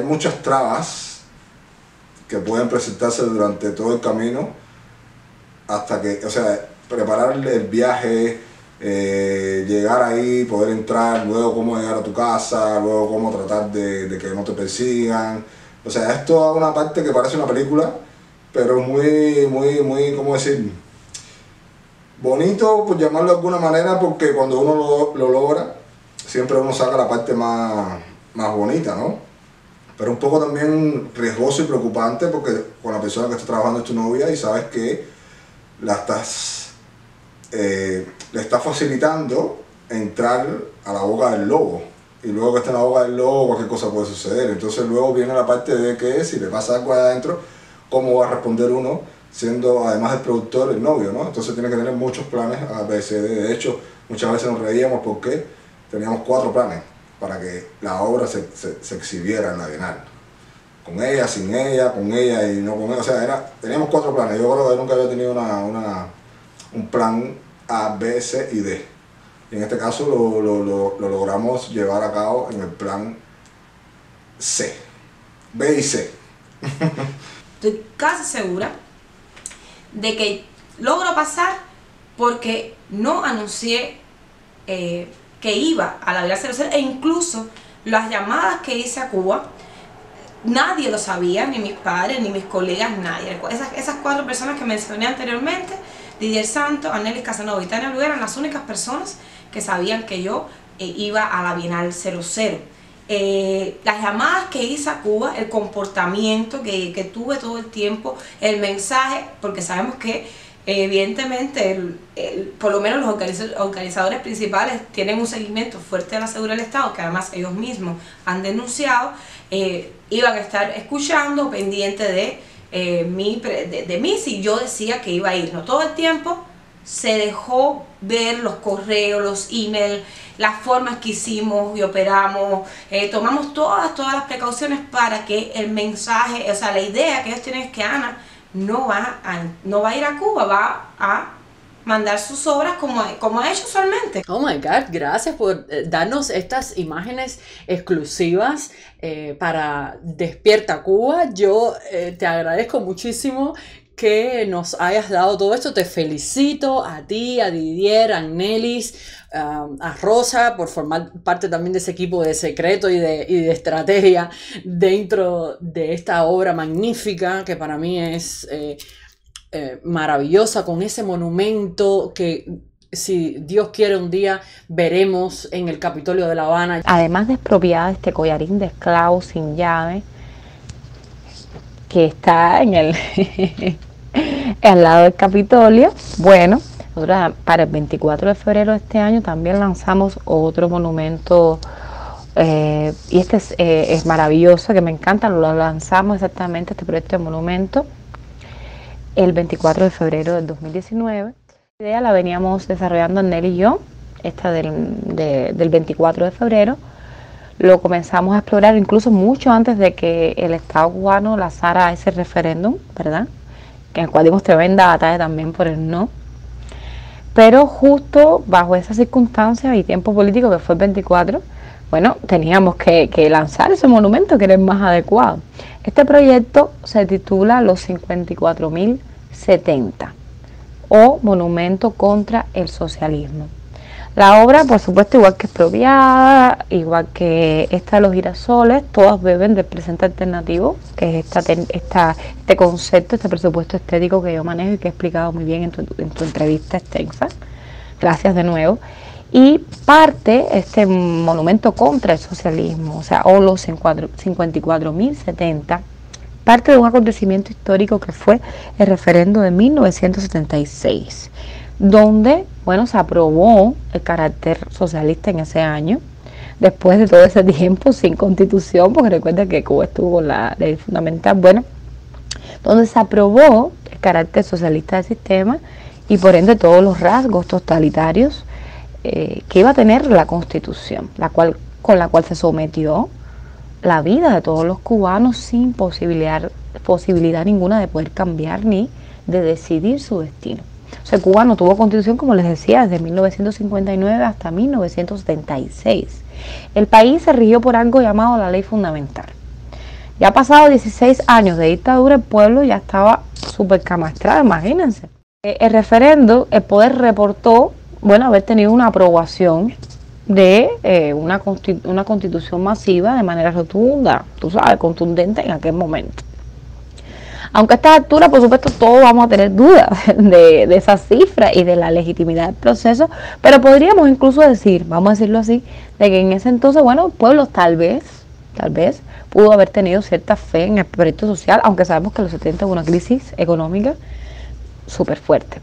Hay muchas trabas que pueden presentarse durante todo el camino hasta que, o sea, preparar el viaje, eh, llegar ahí, poder entrar, luego cómo llegar a tu casa, luego cómo tratar de, que no te persigan. O sea, es toda una parte que parece una película, pero muy, muy, muy, ¿cómo decir? Bonito, por llamarlo de alguna manera, porque cuando uno lo, lo logra, siempre uno saca la parte más, más bonita, ¿no? Pero un poco también riesgoso y preocupante porque con la persona que está trabajando es tu novia y sabes que la estás, eh, le estás facilitando entrar a la boca del lobo. Y luego que está en la boca del lobo, cualquier cosa puede suceder. Entonces luego viene la parte de que si le pasa algo adentro, ¿cómo va a responder uno siendo además el productor el novio? ¿no? Entonces tiene que tener muchos planes A. De hecho, muchas veces nos reíamos porque teníamos cuatro planes para que la obra se, se- exhibiera en la Bienal. Con ella, sin ella, con ella y no con ella. O sea, era, teníamos cuatro planes. Yo creo que nunca había tenido una, una- un plan A, B, C y D. Y en este caso lo, lo- lo- lo logramos llevar a cabo en el plan C. B y C. <laughs> Estoy casi segura de que logro pasar porque no anuncié eh, que iba a la Villa 00 e incluso las llamadas que hice a Cuba, nadie lo sabía, ni mis padres, ni mis colegas, nadie. Esas, esas cuatro personas que mencioné anteriormente, Didier Santos, Anelis Casanova y Tania Luis, eran las únicas personas que sabían que yo eh, iba a la Bienal 00. eh, las llamadas que hice a Cuba, el comportamiento que, que tuve todo el tiempo, el mensaje, porque sabemos que evidentemente, el, por lo menos los organizadores principales tienen un seguimiento fuerte de la seguridad del Estado, que además ellos mismos han denunciado, eh, iban a estar escuchando, pendiente de, eh, mí, de, de, mí si yo decía que iba a ir. No todo el tiempo se dejó ver los correos, los emails, las formas que hicimos y operamos, eh, tomamos todas, todas las precauciones para que el mensaje, o sea, la idea que ellos tienen es que Ana no va a, no va a ir a Cuba, va a mandar sus obras como, como ha hecho usualmente. Oh my God, gracias por eh, darnos estas imágenes exclusivas eh, para Despierta Cuba. Yo te agradezco muchísimo que nos hayas dado todo esto. Te felicito a ti, a Didier, a Nelis, a Rosa por formar parte también de ese equipo de secreto y de, estrategia dentro de esta obra magnífica que para mí es eh, eh, maravillosa con ese monumento que si Dios quiere un día veremos en el Capitolio de La Habana. Además de expropiada este collarín de esclavos sin llave que está en el <laughs> al lado del Capitolio. Bueno, nosotros para el 24 de febrero de este año también lanzamos otro monumento eh, y este es, eh, es, maravilloso, que me encanta, lo lanzamos exactamente, este proyecto de monumento, el 24 de febrero del 2019. La idea la veníamos desarrollando Nelly y yo, esta del, del 24 de febrero. Lo comenzamos a explorar incluso mucho antes de que el Estado cubano lanzara ese referéndum, ¿verdad? en el cual dimos tremenda batalla también por el no. Pero justo bajo esas circunstancias y tiempo político que fue el 24, bueno, teníamos que, lanzar ese monumento que era el más adecuado. Este proyecto se titula Los 54.070 o Monumento contra el Socialismo. La obra, por supuesto, igual que expropiada, igual que esta de los girasoles, todas beben del presente alternativo, que es esta, esta, este concepto, este presupuesto estético que yo manejo y que he explicado muy bien en tu, en tu entrevista extensa. Gracias de nuevo. Y parte este monumento contra el socialismo, o sea, o los 54.070, parte de un acontecimiento histórico que fue el referendo de 1976 donde, bueno, se aprobó el carácter socialista en ese año, después de todo ese <laughs> tiempo sin constitución, porque recuerda que Cuba estuvo la ley fundamental, bueno, donde se aprobó el carácter socialista del sistema y por ende todos los rasgos totalitarios eh, que iba a tener la constitución, la cual, con la cual se sometió la vida de todos los cubanos sin posibilidad, posibilidad ninguna de poder cambiar ni de decidir su destino. O sea, Cuba no tuvo constitución, como les decía, desde 1959 hasta 1976. El país se rigió por algo llamado la ley fundamental. Ya ha pasado 16 años de dictadura, el pueblo ya estaba súper camastrado, imagínense. Eh, el referendo, el poder reportó, bueno, haber tenido una aprobación de eh, una, una constitución masiva de manera rotunda, tú sabes, contundente en aquel momento. Aunque a esta altura, por supuesto, todos vamos a tener dudas <laughs> de, esa cifra y de la legitimidad del proceso, pero podríamos incluso decir, vamos a decirlo así, de que en ese entonces, bueno, el pueblo tal vez, tal vez, pudo haber tenido cierta fe en el proyecto social, aunque sabemos que los 70 hubo una crisis económica súper fuerte.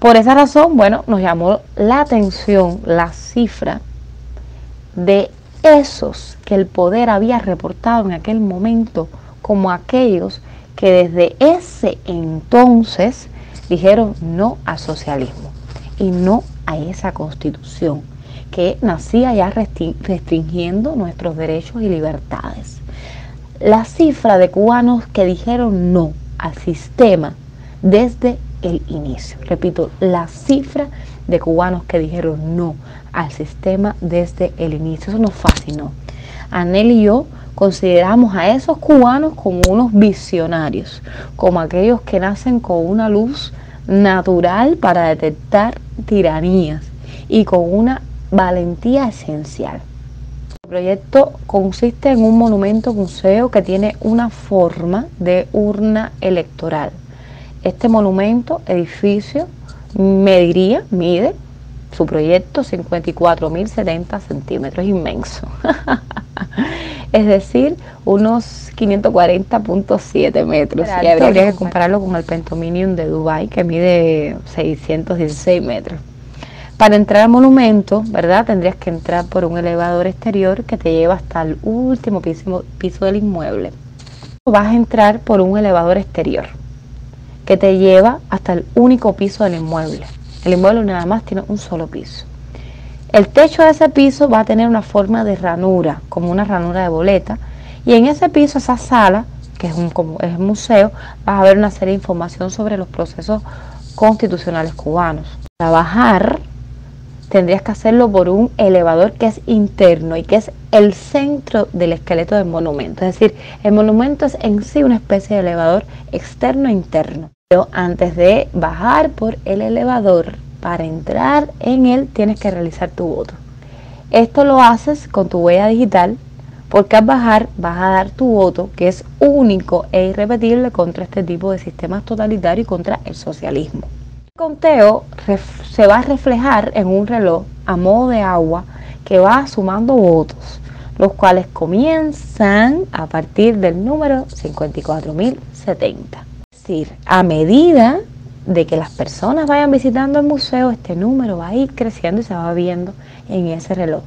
Por esa razón, bueno, nos llamó la atención la cifra de esos que el poder había reportado en aquel momento como aquellos que desde ese entonces dijeron no al socialismo y no a esa constitución que nacía ya restringiendo nuestros derechos y libertades. La cifra de cubanos que dijeron no al sistema desde el inicio. Repito, la cifra de cubanos que dijeron no al sistema desde el inicio. Eso nos fascinó. Anel y yo consideramos a esos cubanos como unos visionarios, como aquellos que nacen con una luz natural para detectar tiranías y con una valentía esencial. El proyecto consiste en un monumento museo que tiene una forma de urna electoral. Este monumento, edificio, mediría, mide su proyecto 54.070 centímetros, inmenso. <laughs> es decir, unos 540.7 metros. Y habría que compararlo con el Pentominium de Dubai que mide 616 metros. Para entrar al monumento, ¿verdad? Tendrías que entrar por un elevador exterior que te lleva hasta el último piso, piso del inmueble. Vas a entrar por un elevador exterior que te lleva hasta el único piso del inmueble. El inmueble nada más tiene un solo piso. El techo de ese piso va a tener una forma de ranura, como una ranura de boleta, y en ese piso, esa sala, que es un, como, es un museo, vas a ver una serie de información sobre los procesos constitucionales cubanos. Para bajar tendrías que hacerlo por un elevador que es interno y que es el centro del esqueleto del monumento. Es decir, el monumento es en sí una especie de elevador externo e interno. Pero antes de bajar por el elevador, para entrar en él tienes que realizar tu voto. Esto lo haces con tu huella digital porque al bajar vas a dar tu voto que es único e irrepetible contra este tipo de sistemas totalitarios y contra el socialismo conteo se va a reflejar en un reloj a modo de agua que va sumando votos, los cuales comienzan a partir del número 54.070. A medida de que las personas vayan visitando el museo, este número va a ir creciendo y se va viendo en ese reloj.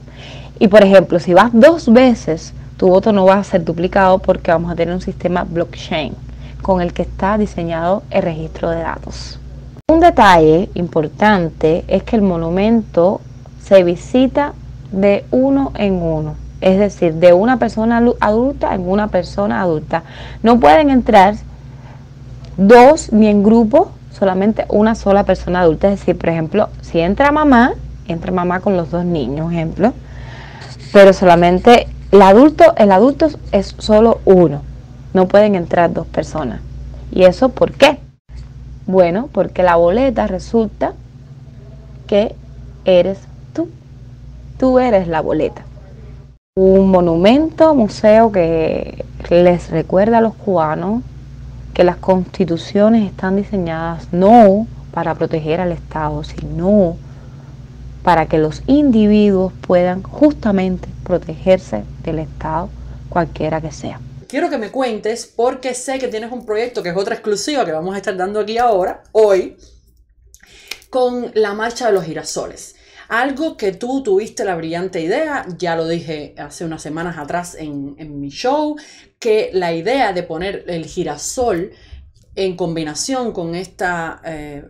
Y por ejemplo, si vas dos veces, tu voto no va a ser duplicado porque vamos a tener un sistema blockchain con el que está diseñado el registro de datos. Un detalle importante es que el monumento se visita de uno en uno, es decir, de una persona adulta en una persona adulta. No pueden entrar dos ni en grupo, solamente una sola persona adulta. Es decir, por ejemplo, si entra mamá, entra mamá con los dos niños, ejemplo, pero solamente el adulto, el adulto es solo uno. No pueden entrar dos personas. ¿Y eso por qué? Bueno, porque la boleta resulta que eres tú. Tú eres la boleta. Un monumento, museo que les recuerda a los cubanos que las constituciones están diseñadas no para proteger al Estado, sino para que los individuos puedan justamente protegerse del Estado, cualquiera que sea quiero que me cuentes porque sé que tienes un proyecto que es otra exclusiva que vamos a estar dando aquí ahora, hoy, con la marcha de los girasoles. Algo que tú tuviste la brillante idea, ya lo dije hace unas semanas atrás en, mi show, que la idea de poner el girasol en combinación con esta eh,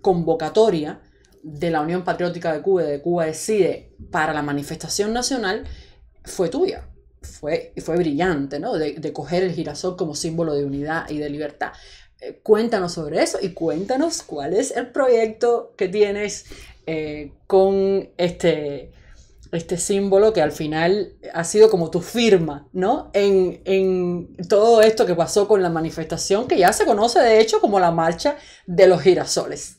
convocatoria de la Unión Patriótica de Cuba, de Cuba Decide, para la manifestación nacional, fue tuya fue, fue brillante, ¿no? De, coger el girasol como símbolo de unidad y de libertad. Eh, cuéntanos sobre eso y cuéntanos cuál es el proyecto que tienes eh, con este, este símbolo que al final ha sido como tu firma, ¿no? En, en, todo esto que pasó con la manifestación, que ya se conoce de hecho como la marcha de los girasoles.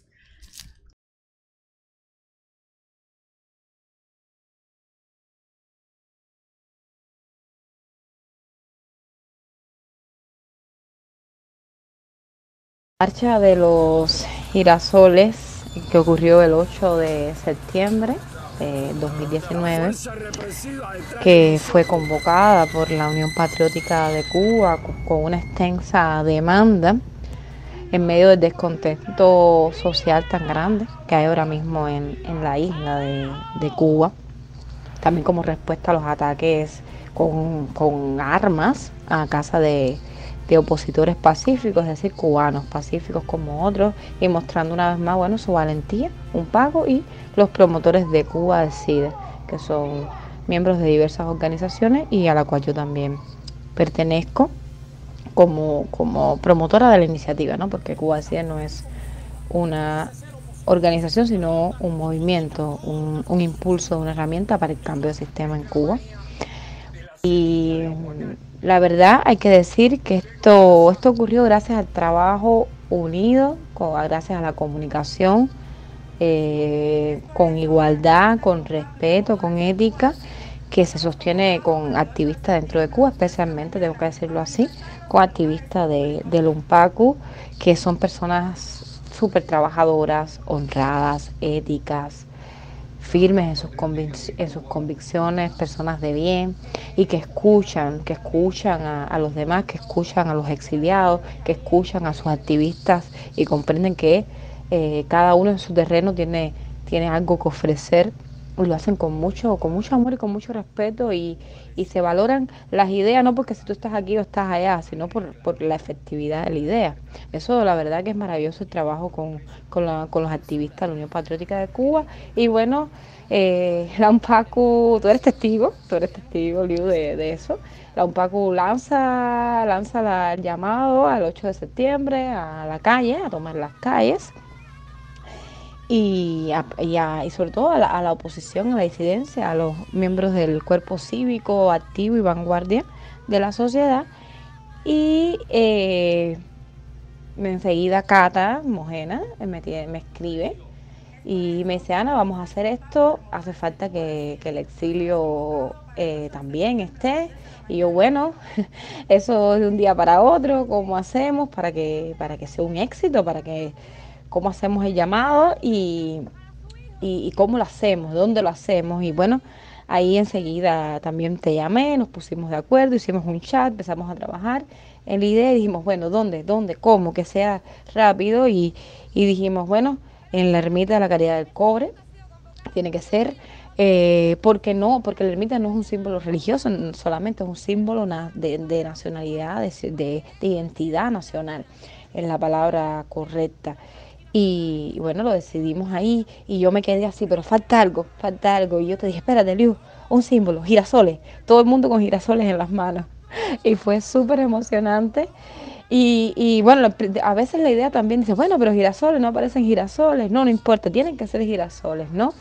marcha de los girasoles que ocurrió el 8 de septiembre de 2019, que fue convocada por la Unión Patriótica de Cuba con una extensa demanda en medio del descontento social tan grande que hay ahora mismo en, la isla de, Cuba, también como respuesta a los ataques con, con armas a casa de de opositores pacíficos, es decir, cubanos pacíficos como otros, y mostrando una vez más bueno, su valentía, un pago, y los promotores de Cuba Decide, que son miembros de diversas organizaciones y a la cual yo también pertenezco como, como promotora de la iniciativa, ¿no? porque Cuba Decide no es una organización, sino un movimiento, un, un impulso, una herramienta para el cambio de sistema en Cuba. Y la verdad hay que decir que esto, esto ocurrió gracias al trabajo unido, gracias a la comunicación, eh, con igualdad, con respeto, con ética, que se sostiene con activistas dentro de Cuba, especialmente, tengo que decirlo así, con activistas de, del que son personas súper trabajadoras, honradas, éticas, firmes en sus, convic- en sus convicciones, personas de bien y que escuchan, que escuchan a, los demás, que escuchan a los exiliados, que escuchan a sus activistas y comprenden que eh, cada uno en su terreno tiene, tiene algo que ofrecer y lo hacen con mucho, con mucho amor y con mucho respeto y, y se valoran las ideas, no porque si tú estás aquí o estás allá, sino por, por la efectividad de la idea. Eso la verdad que es maravilloso el trabajo con, con, la- con los activistas de la Unión Patriótica de Cuba. Y bueno, eh, la UNPACU, tú eres testigo, tú eres testigo, Liu, de, de eso. La UNPACU lanza, lanza la- el llamado al 8 de septiembre a la calle, a tomar las calles y, a- y, sobre todo a la, a la oposición, a la disidencia, a los miembros del cuerpo cívico activo y vanguardia de la sociedad. Y eh, enseguida Cata Mojena me, escribe y me dice, Ana, vamos a hacer esto, hace falta que, que el exilio eh, también esté. Y yo, bueno, <laughs> eso de un día para otro, ¿cómo hacemos para que, para que sea un éxito, para que cómo hacemos el llamado y, y, cómo lo hacemos, dónde lo hacemos. Y bueno, ahí enseguida también te llamé, nos pusimos de acuerdo, hicimos un chat, empezamos a trabajar en la idea y dijimos, bueno, ¿dónde? ¿Dónde? ¿Cómo? Que sea rápido y, y dijimos, bueno, en la ermita de la Caridad del Cobre, tiene que ser, eh, porque no, porque la ermita no es un símbolo religioso solamente, es un símbolo de, de nacionalidad, de, de- de identidad nacional, es la palabra correcta. Y, bueno, lo decidimos ahí y yo me quedé así, pero falta algo, falta algo. Y yo te dije, espérate, Liu, un símbolo, girasoles, todo el mundo con girasoles en las manos. <laughs> Y fue súper emocionante. Y, y bueno, a veces la idea también dice, bueno, pero girasoles, no aparecen girasoles. No, no importa, tienen que ser girasoles, ¿no?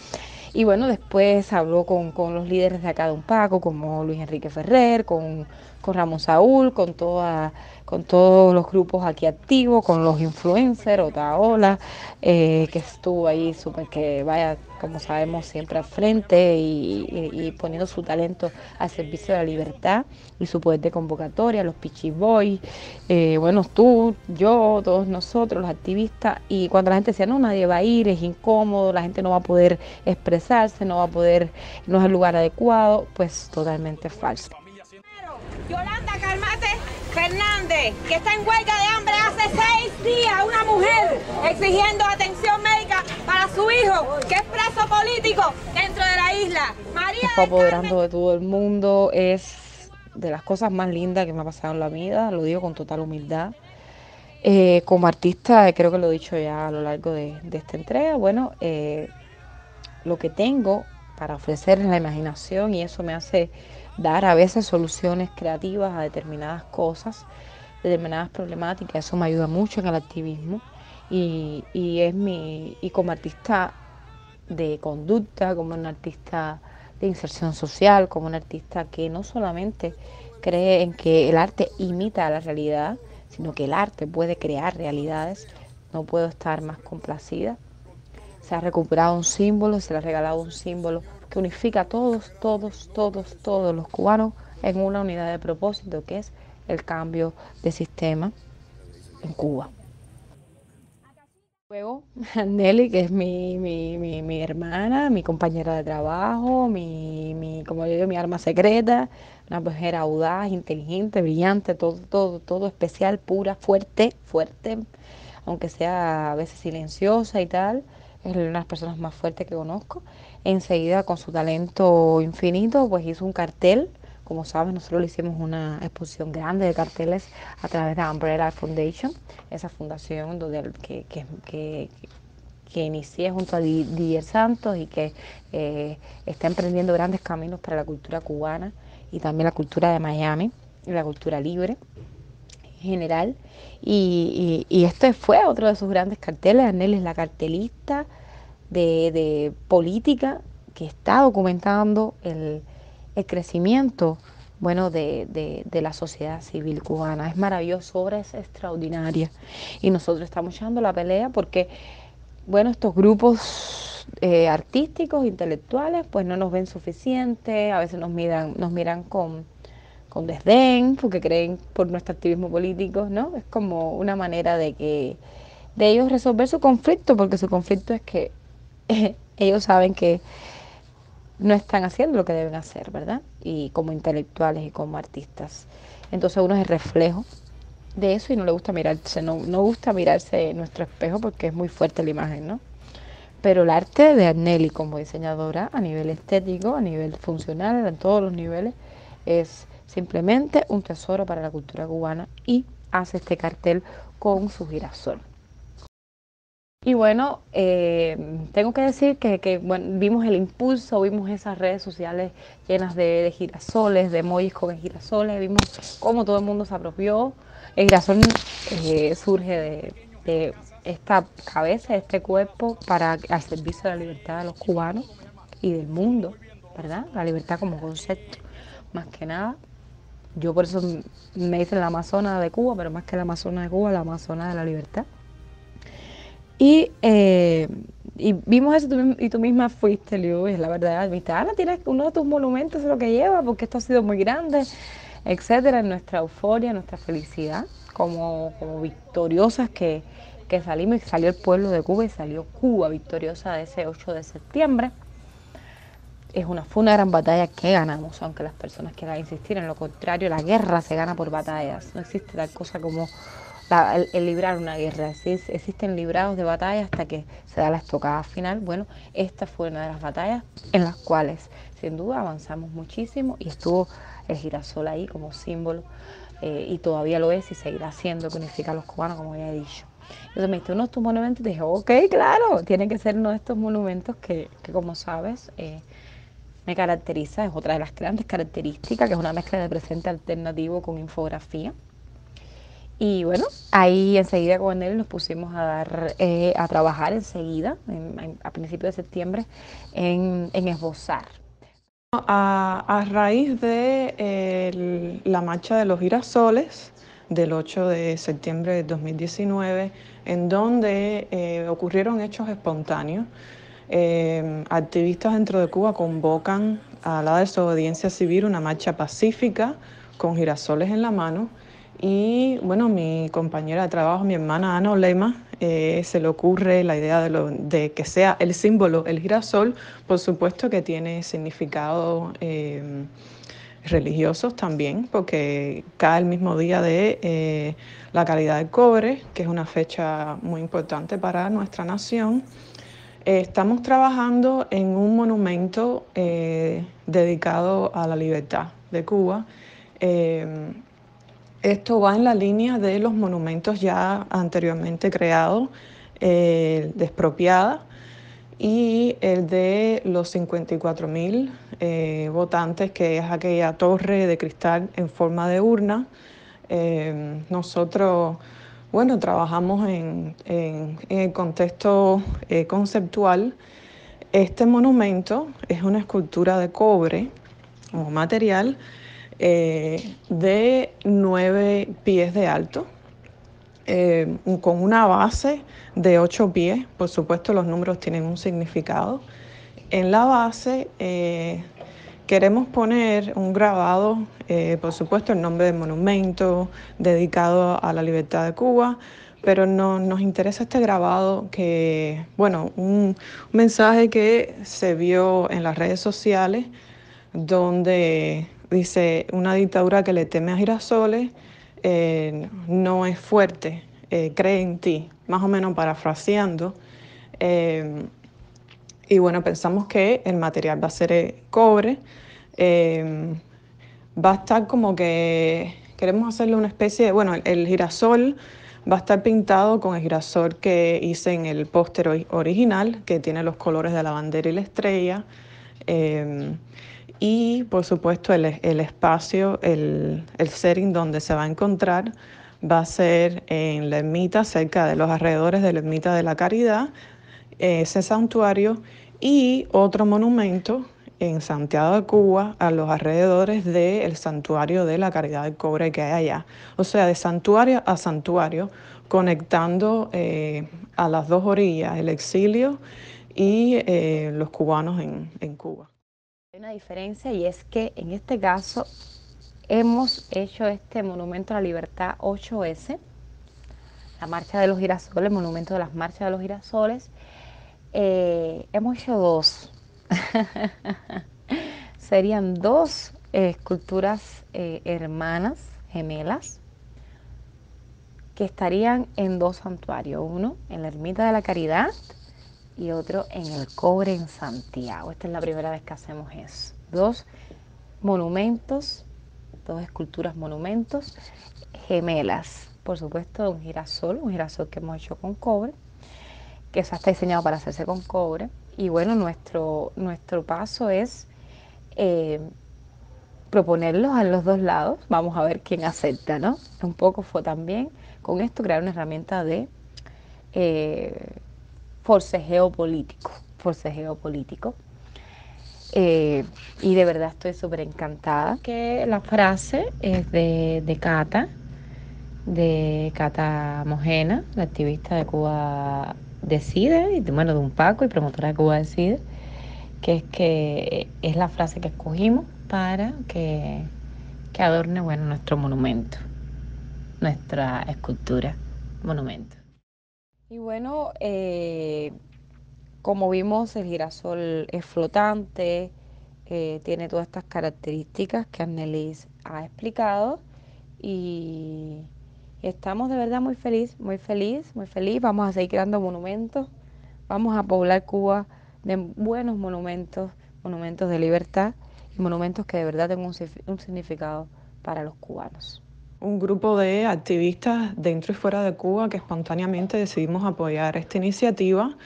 Y bueno, después habló con, con los líderes de acá de un Paco, como Luis Enrique Ferrer, con, con Ramón Saúl, con toda, con todos los grupos aquí activos, con los influencers, Otaola, eh, que estuvo ahí súper, que vaya, como sabemos, siempre al frente y, poniendo su talento al servicio de la libertad y su poder de convocatoria, los Pichi Boys, eh, bueno, tú, yo, todos nosotros, los activistas, y cuando la gente decía, no, nadie va a ir, es incómodo, la gente no va a poder expresarse, no va a poder, no es el lugar adecuado, pues totalmente falso. Yolanda Fernández, que está en huelga de hambre hace seis días, una mujer exigiendo atención médica para su hijo, que es preso político dentro de la isla. María está apoderando de todo el mundo, es de las cosas más lindas que me ha pasado en la vida, lo digo con total humildad. Eh, como artista, eh, creo que lo he dicho ya a lo largo de, de esta entrega, bueno, eh, lo que tengo para ofrecer es la imaginación y eso me hace dar a veces soluciones creativas a determinadas cosas, determinadas problemáticas, eso me ayuda mucho en el activismo y, y es mi, y como artista de conducta, como un artista de inserción social, como un artista que no solamente cree en que el arte imita a la realidad, sino que el arte puede crear realidades, no puedo estar más complacida. Se ha recuperado un símbolo, se le ha regalado un símbolo que unifica a todos, todos, todos, todos los cubanos en una unidad de propósito que es el cambio de sistema en Cuba. Luego, <laughs> Nelly, que es mi, mi, mi, mi hermana, mi compañera de trabajo, mi, mi, como yo digo, mi arma secreta, una mujer audaz, inteligente, brillante, todo, todo, todo especial, pura, fuerte, fuerte, aunque sea a veces silenciosa y tal, es una de las personas más fuertes que conozco. Enseguida, con su talento infinito, pues hizo un cartel. Como sabes, nosotros le hicimos una exposición grande de carteles a través de Umbrella Foundation, esa fundación donde, que, que, que, inicié junto a Di- Didier Santos y que eh, está emprendiendo grandes caminos para la cultura cubana y también la cultura de Miami y la cultura libre en general. Y, y este fue otro de sus grandes carteles. Anel es la cartelista de, de política que está documentando el, el crecimiento bueno, de, de, de la sociedad civil cubana. Es maravilloso, obra es extraordinaria. Y nosotros estamos echando la pelea porque, bueno, estos grupos eh, artísticos, intelectuales, pues no nos ven suficiente, a veces nos miran, nos miran con, con desdén, porque creen por nuestro activismo político, ¿no? Es como una manera de que de ellos resolver su conflicto, porque su conflicto es que <laughs> ellos saben que no están haciendo lo que deben hacer, ¿verdad? Y como intelectuales y como artistas. Entonces uno es el reflejo de eso y no le gusta mirarse, no, no gusta mirarse en nuestro espejo porque es muy fuerte la imagen, ¿no? Pero el arte de Arnelli como diseñadora a nivel estético, a nivel funcional, en todos los niveles, es simplemente un tesoro para la cultura cubana y hace este cartel con su girasol. Y bueno, eh, tengo que decir que, que vimos el impulso, vimos esas redes sociales llenas de, girasoles, de emojis con girasoles, vimos cómo todo el mundo se apropió. El girasol eh, surge de, de esta cabeza, de este cuerpo para al servicio de la libertad de los cubanos y del mundo, ¿verdad? La libertad como concepto, más que nada. Yo por eso me dicen la Amazona de Cuba, pero más que la Amazona de Cuba, la Amazona de la libertad. Y, eh, y vimos eso y tú misma fuiste, Luis, la verdad. Viste, Ana, tienes uno de tus monumentos, es lo que lleva, porque esto ha sido muy grande, etcétera, en nuestra euforia, nuestra felicidad, como, como victoriosas que, que salimos y salió el pueblo de Cuba y salió Cuba victoriosa de ese 8 de septiembre. Es una, fue una gran batalla que ganamos, aunque las personas quieran insistir en lo contrario, la guerra se gana por batallas. No existe tal cosa como la- el, el librar una guerra. Sí, existen librados de batalla hasta que se da la estocada final. Bueno, esta fue una de las batallas en las cuales sin duda avanzamos muchísimo y estuvo el girasol ahí como símbolo eh, y todavía lo es y seguirá siendo que unifica a los cubanos, como ya he dicho. Entonces me dijiste uno de tus monumentos y dije, ok, claro, tiene que ser uno de estos monumentos que, que como sabes, eh, me caracteriza, es otra de las grandes características, que es una mezcla de presente alternativo con infografía. Y bueno, ahí enseguida con él nos pusimos a dar, eh, a trabajar enseguida, en- en- a principios de septiembre, en, en esbozar. A, a raíz de el- la marcha de los girasoles del 8 de septiembre de 2019, en donde eh, ocurrieron hechos espontáneos, eh, activistas dentro de Cuba convocan a la desobediencia civil una marcha pacífica con girasoles en la mano. Y bueno, mi compañera de trabajo, mi hermana Ana Olema, eh, se le ocurre la idea de, lo- de que sea el símbolo, el girasol, por supuesto que tiene significado eh, religiosos también, porque cae el mismo día de eh, la caridad del cobre, que es una fecha muy importante para nuestra nación. Eh, estamos trabajando en un monumento dedicado a la libertad de Cuba. Esto va en la línea de los monumentos ya anteriormente creados, eh, de expropiada, y el de los 54 mil eh, votantes, que es aquella torre de cristal en forma de urna. Eh, nosotros, bueno, trabajamos en, en- el contexto eh, conceptual. Este monumento es una escultura de cobre como material eh, de nueve pies de alto, eh, con una base de ocho pies. Por supuesto, los números tienen un significado. En la base eh, queremos poner un grabado, eh, por supuesto, el nombre del monumento dedicado a la libertad de Cuba. Pero no, nos interesa este grabado que, bueno, un, un mensaje que se vio en las redes sociales donde dice una dictadura que le teme a girasoles eh, no es fuerte, eh, cree en ti, más o menos parafraseando. Eh, y bueno, pensamos que el material va a ser cobre. va a estar como que queremos hacerle una especie de, bueno, el, el girasol va a estar pintado con el girasol que hice en el póster ori- original, que tiene los colores de la bandera y la estrella. Y por supuesto el, el espacio, el, el setting donde se va a encontrar va a ser en la ermita, cerca de los alrededores de la ermita de la Caridad, ese santuario, y otro monumento en Santiago de Cuba, a los alrededores del santuario de la Caridad del Cobre que hay allá. O sea, de santuario a santuario, conectando eh, a las dos orillas, el exilio y eh, los cubanos en, en Cuba. Una diferencia y es que en este caso hemos hecho este Monumento a la Libertad 8S, la Marcha de los Girasoles, el Monumento de las Marchas de los Girasoles, Eh, hemos hecho dos. <laughs> Serían dos eh, esculturas eh, hermanas, gemelas, que estarían en dos santuarios, uno en la Ermita de la Caridad y otro en el Cobre en Santiago. Esta es la primera vez que hacemos eso. Dos monumentos, dos esculturas monumentos gemelas. Por supuesto, un girasol, un girasol que hemos hecho con cobre, que eso está diseñado para hacerse con cobre. Y bueno, nuestro, nuestro paso es eh, proponerlos a los dos lados. Vamos a ver quién acepta, ¿no? Un poco fue también con esto crear una herramienta de eh, forcejeo político. Forcejeo político. Eh, y de verdad estoy súper encantada. Que la frase es de, de Cata, de Cata Mojena, la activista de Cuba Decide, y bueno, de un Paco y promotora de Cuba Decide, que es que es la frase que escogimos para que, que adorne bueno, nuestro monumento, nuestra escultura, monumento. Y bueno, eh, como vimos, el girasol es flotante, eh, tiene todas estas características que Annelies ha explicado y estamos de verdad muy feliz, muy feliz, muy feliz. Vamos a seguir creando monumentos, vamos a poblar Cuba de buenos monumentos, monumentos de libertad y monumentos que de verdad tengan un, significado para los cubanos. Un grupo de activistas dentro y fuera de Cuba que espontáneamente decidimos apoyar esta iniciativa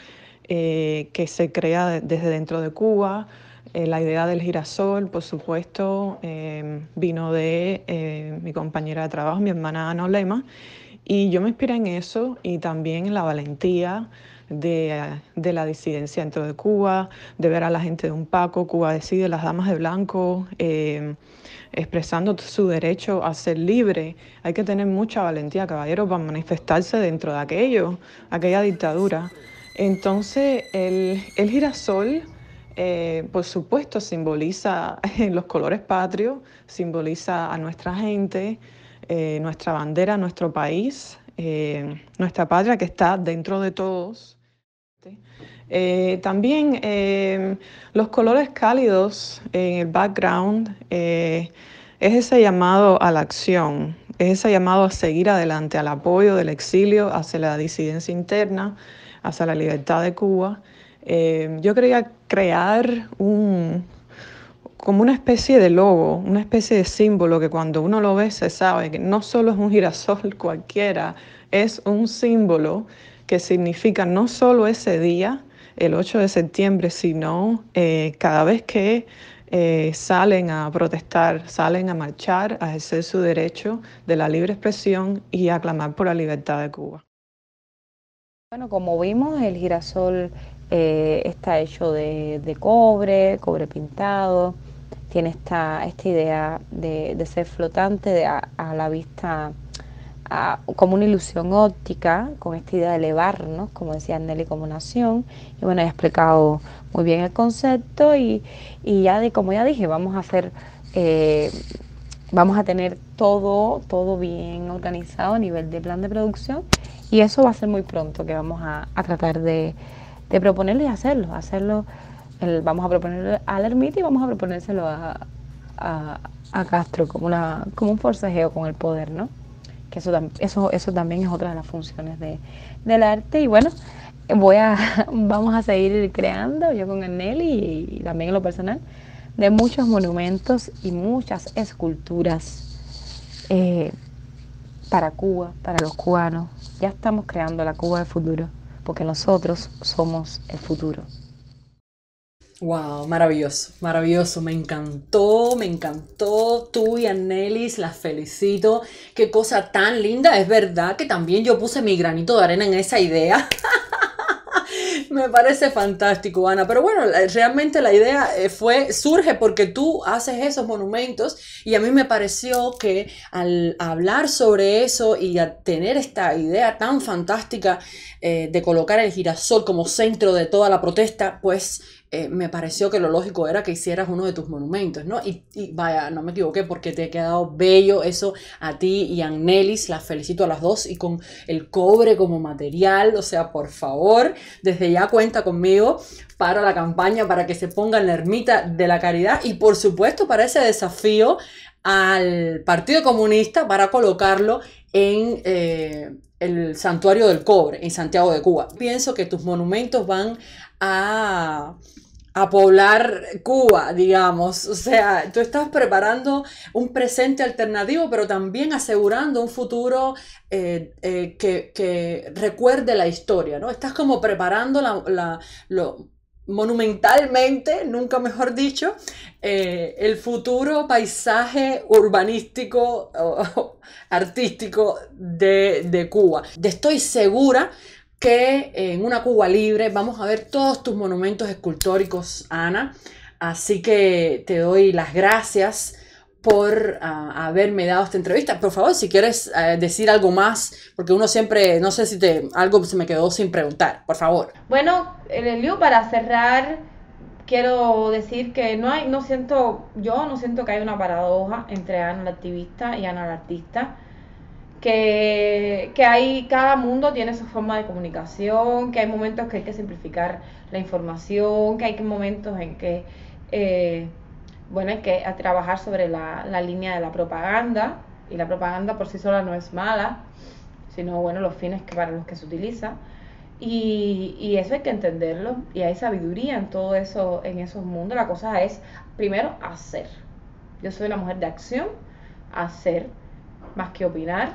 eh, que se crea desde dentro de Cuba. Eh, la idea del girasol, por supuesto, eh, vino de mi compañera de trabajo, mi hermana Ana Olema, y yo me inspiré en eso y también en la valentía de, de, la disidencia dentro de Cuba, de ver a la gente de un Paco, Cuba decide, las damas de blanco, expresando su derecho a ser libre. Hay que tener mucha valentía, caballeros, para manifestarse dentro de aquello, aquella dictadura. Entonces, el, girasol, eh, por supuesto, simboliza <laughs> los colores patrios, simboliza a nuestra gente, eh, nuestra bandera, nuestro país, eh, nuestra patria que está dentro de todos. También los colores cálidos en el background es ese llamado a la acción, es ese llamado a seguir adelante, al apoyo del exilio hacia la disidencia interna, hacia la libertad de Cuba. Eh, yo quería crear un, como una especie de logo, una especie de símbolo que cuando uno lo ve se sabe que no solo es un girasol cualquiera, es un símbolo que significa no solo ese día, el 8 de septiembre, sino eh, cada vez que eh, salen a protestar, salen a marchar, a ejercer su derecho de la libre expresión y a clamar por la libertad de Cuba. Bueno, como vimos, el girasol eh, está hecho de, cobre, cobre pintado, tiene esta, esta idea de, ser flotante a, la vista como una ilusión óptica, con esta idea de elevarnos, como decía Nelly, como nación. Y bueno, he explicado muy bien el concepto y, ya de, como ya dije, vamos a hacer... Eh, vamos a tener todo, todo bien organizado a nivel de plan de producción y eso va a ser muy pronto que vamos a, tratar de, de, proponerlo y hacerlo. hacerlo vamos a proponerlo a la ermita y vamos a proponérselo a, Castro como, una, como un forcejeo con el poder, ¿no? Que eso, eso, eso también es otra de las funciones de, del arte. Y bueno, voy a, <laughs> vamos a seguir creando, yo con y, y también en lo personal, de muchos monumentos y muchas esculturas eh, para Cuba, para los cubanos. Ya estamos creando la Cuba del futuro, porque nosotros somos el futuro. Wow, maravilloso, maravilloso, me encantó, me encantó. Tú y Anelis, las felicito. Qué cosa tan linda, es verdad que también yo puse mi granito de arena en esa idea. <laughs> Me parece fantástico, Ana. Pero bueno, realmente la idea eh, fue, surge porque tú haces esos monumentos y a mí me pareció que al hablar sobre eso y a tener esta idea tan fantástica eh, de colocar el girasol como centro de toda la protesta, pues eh, me pareció que lo lógico era que hicieras uno de tus monumentos, ¿no? Y, vaya, no me equivoqué porque te ha quedado bello eso a ti y a Annelis, las felicito a las dos y con el cobre como material, o sea, por favor, desde ya cuenta conmigo para la campaña, para que se ponga en la ermita de la caridad y por supuesto para ese desafío al Partido Comunista para colocarlo en eh, el Santuario del Cobre, en Santiago de Cuba. Pienso que tus monumentos van a, a poblar Cuba, digamos. O sea, tú estás preparando un presente alternativo, pero también asegurando un futuro eh, eh, que, recuerde la historia, ¿no? Estás como preparando la, la- lo, monumentalmente, nunca mejor dicho, eh, el futuro paisaje urbanístico o <laughs> artístico de, de Cuba. Estoy segura que en una Cuba libre vamos a ver todos tus monumentos escultóricos, Ana. Así que te doy las gracias por ah, haberme dado esta entrevista. Por favor, si quieres eh, decir algo más, porque uno siempre, no sé si te, algo se me quedó sin preguntar, por favor. Bueno, Elio, para cerrar, quiero decir que no hay, no siento, yo no siento que hay una paradoja entre Ana la activista y Ana la artista. Que, que hay, cada mundo tiene su forma de comunicación, que hay momentos que hay que simplificar la información, que hay momentos en que, eh, bueno, hay que trabajar sobre la, la línea de la propaganda, y la propaganda por sí sola no es mala, sino, bueno, los fines que para los que se utiliza. Y, y eso hay que entenderlo y hay sabiduría en todo eso, en esos mundos. La cosa es, primero, hacer. Yo soy una mujer de acción, hacer, más que opinar,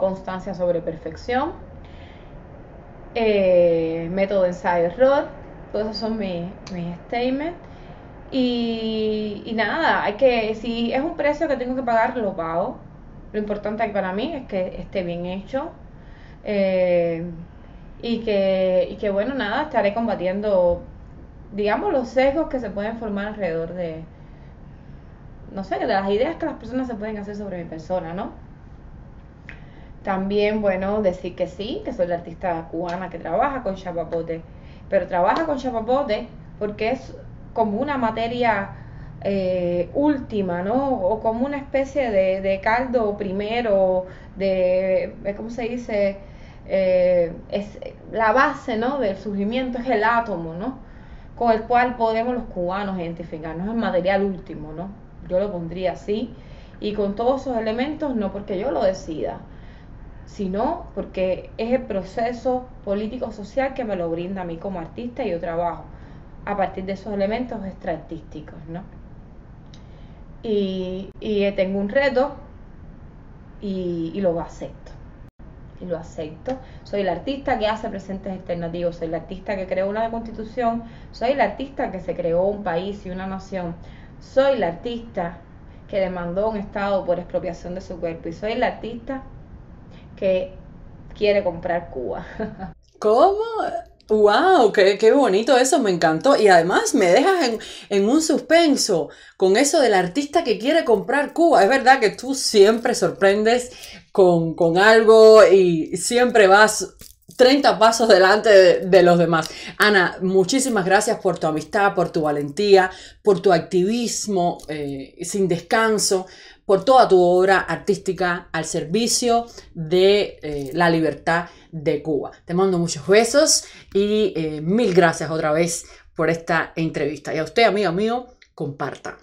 constancia sobre perfección, eh, método ensayo-error, todos esos son mis, mis statements. Y, nada, hay que, si es un precio que tengo que pagar, lo pago. Lo importante para mí es que esté bien hecho. Eh, y que, y que bueno, nada, estaré combatiendo, digamos, los sesgos que se pueden formar alrededor de, no sé, de las ideas que las personas se pueden hacer sobre mi persona, ¿no? También, bueno, decir que sí, que soy la artista cubana que trabaja con chapapote, pero trabaja con chapapote porque es como una materia eh, última, ¿no? O como una especie de, caldo primero, de, eh, ¿cómo se dice? Eh, es la base, ¿no? Del surgimiento es el átomo, ¿no? Con el cual podemos los cubanos identificarnos, el material último, ¿no? Yo lo pondría así. Y con todos esos elementos, no porque yo lo decida, sino porque es el proceso político-social que me lo brinda a mí como artista y yo trabajo a partir de esos elementos extraartísticos, ¿no? Y, y tengo un reto y, y lo acepto. Y lo acepto. Soy la artista que hace presentes alternativos, soy la artista que creó una constitución, soy la artista que se creó un país y una nación, soy la artista que demandó un Estado por expropiación de su cuerpo y soy la artista que quiere comprar Cuba. ¿Cómo? ¡Wow! Qué, qué bonito eso! Me encantó. Y además me dejas en, en un suspenso con eso del artista que quiere comprar Cuba. Es verdad que tú siempre sorprendes con, con algo y siempre vas 30 pasos delante de, los demás. Ana, muchísimas gracias por tu amistad, por tu valentía, por tu activismo eh, sin descanso, por toda tu obra artística al servicio de eh, la libertad de Cuba. Te mando muchos besos y eh, mil gracias otra vez por esta entrevista. Y a usted, amigo mío, comparta.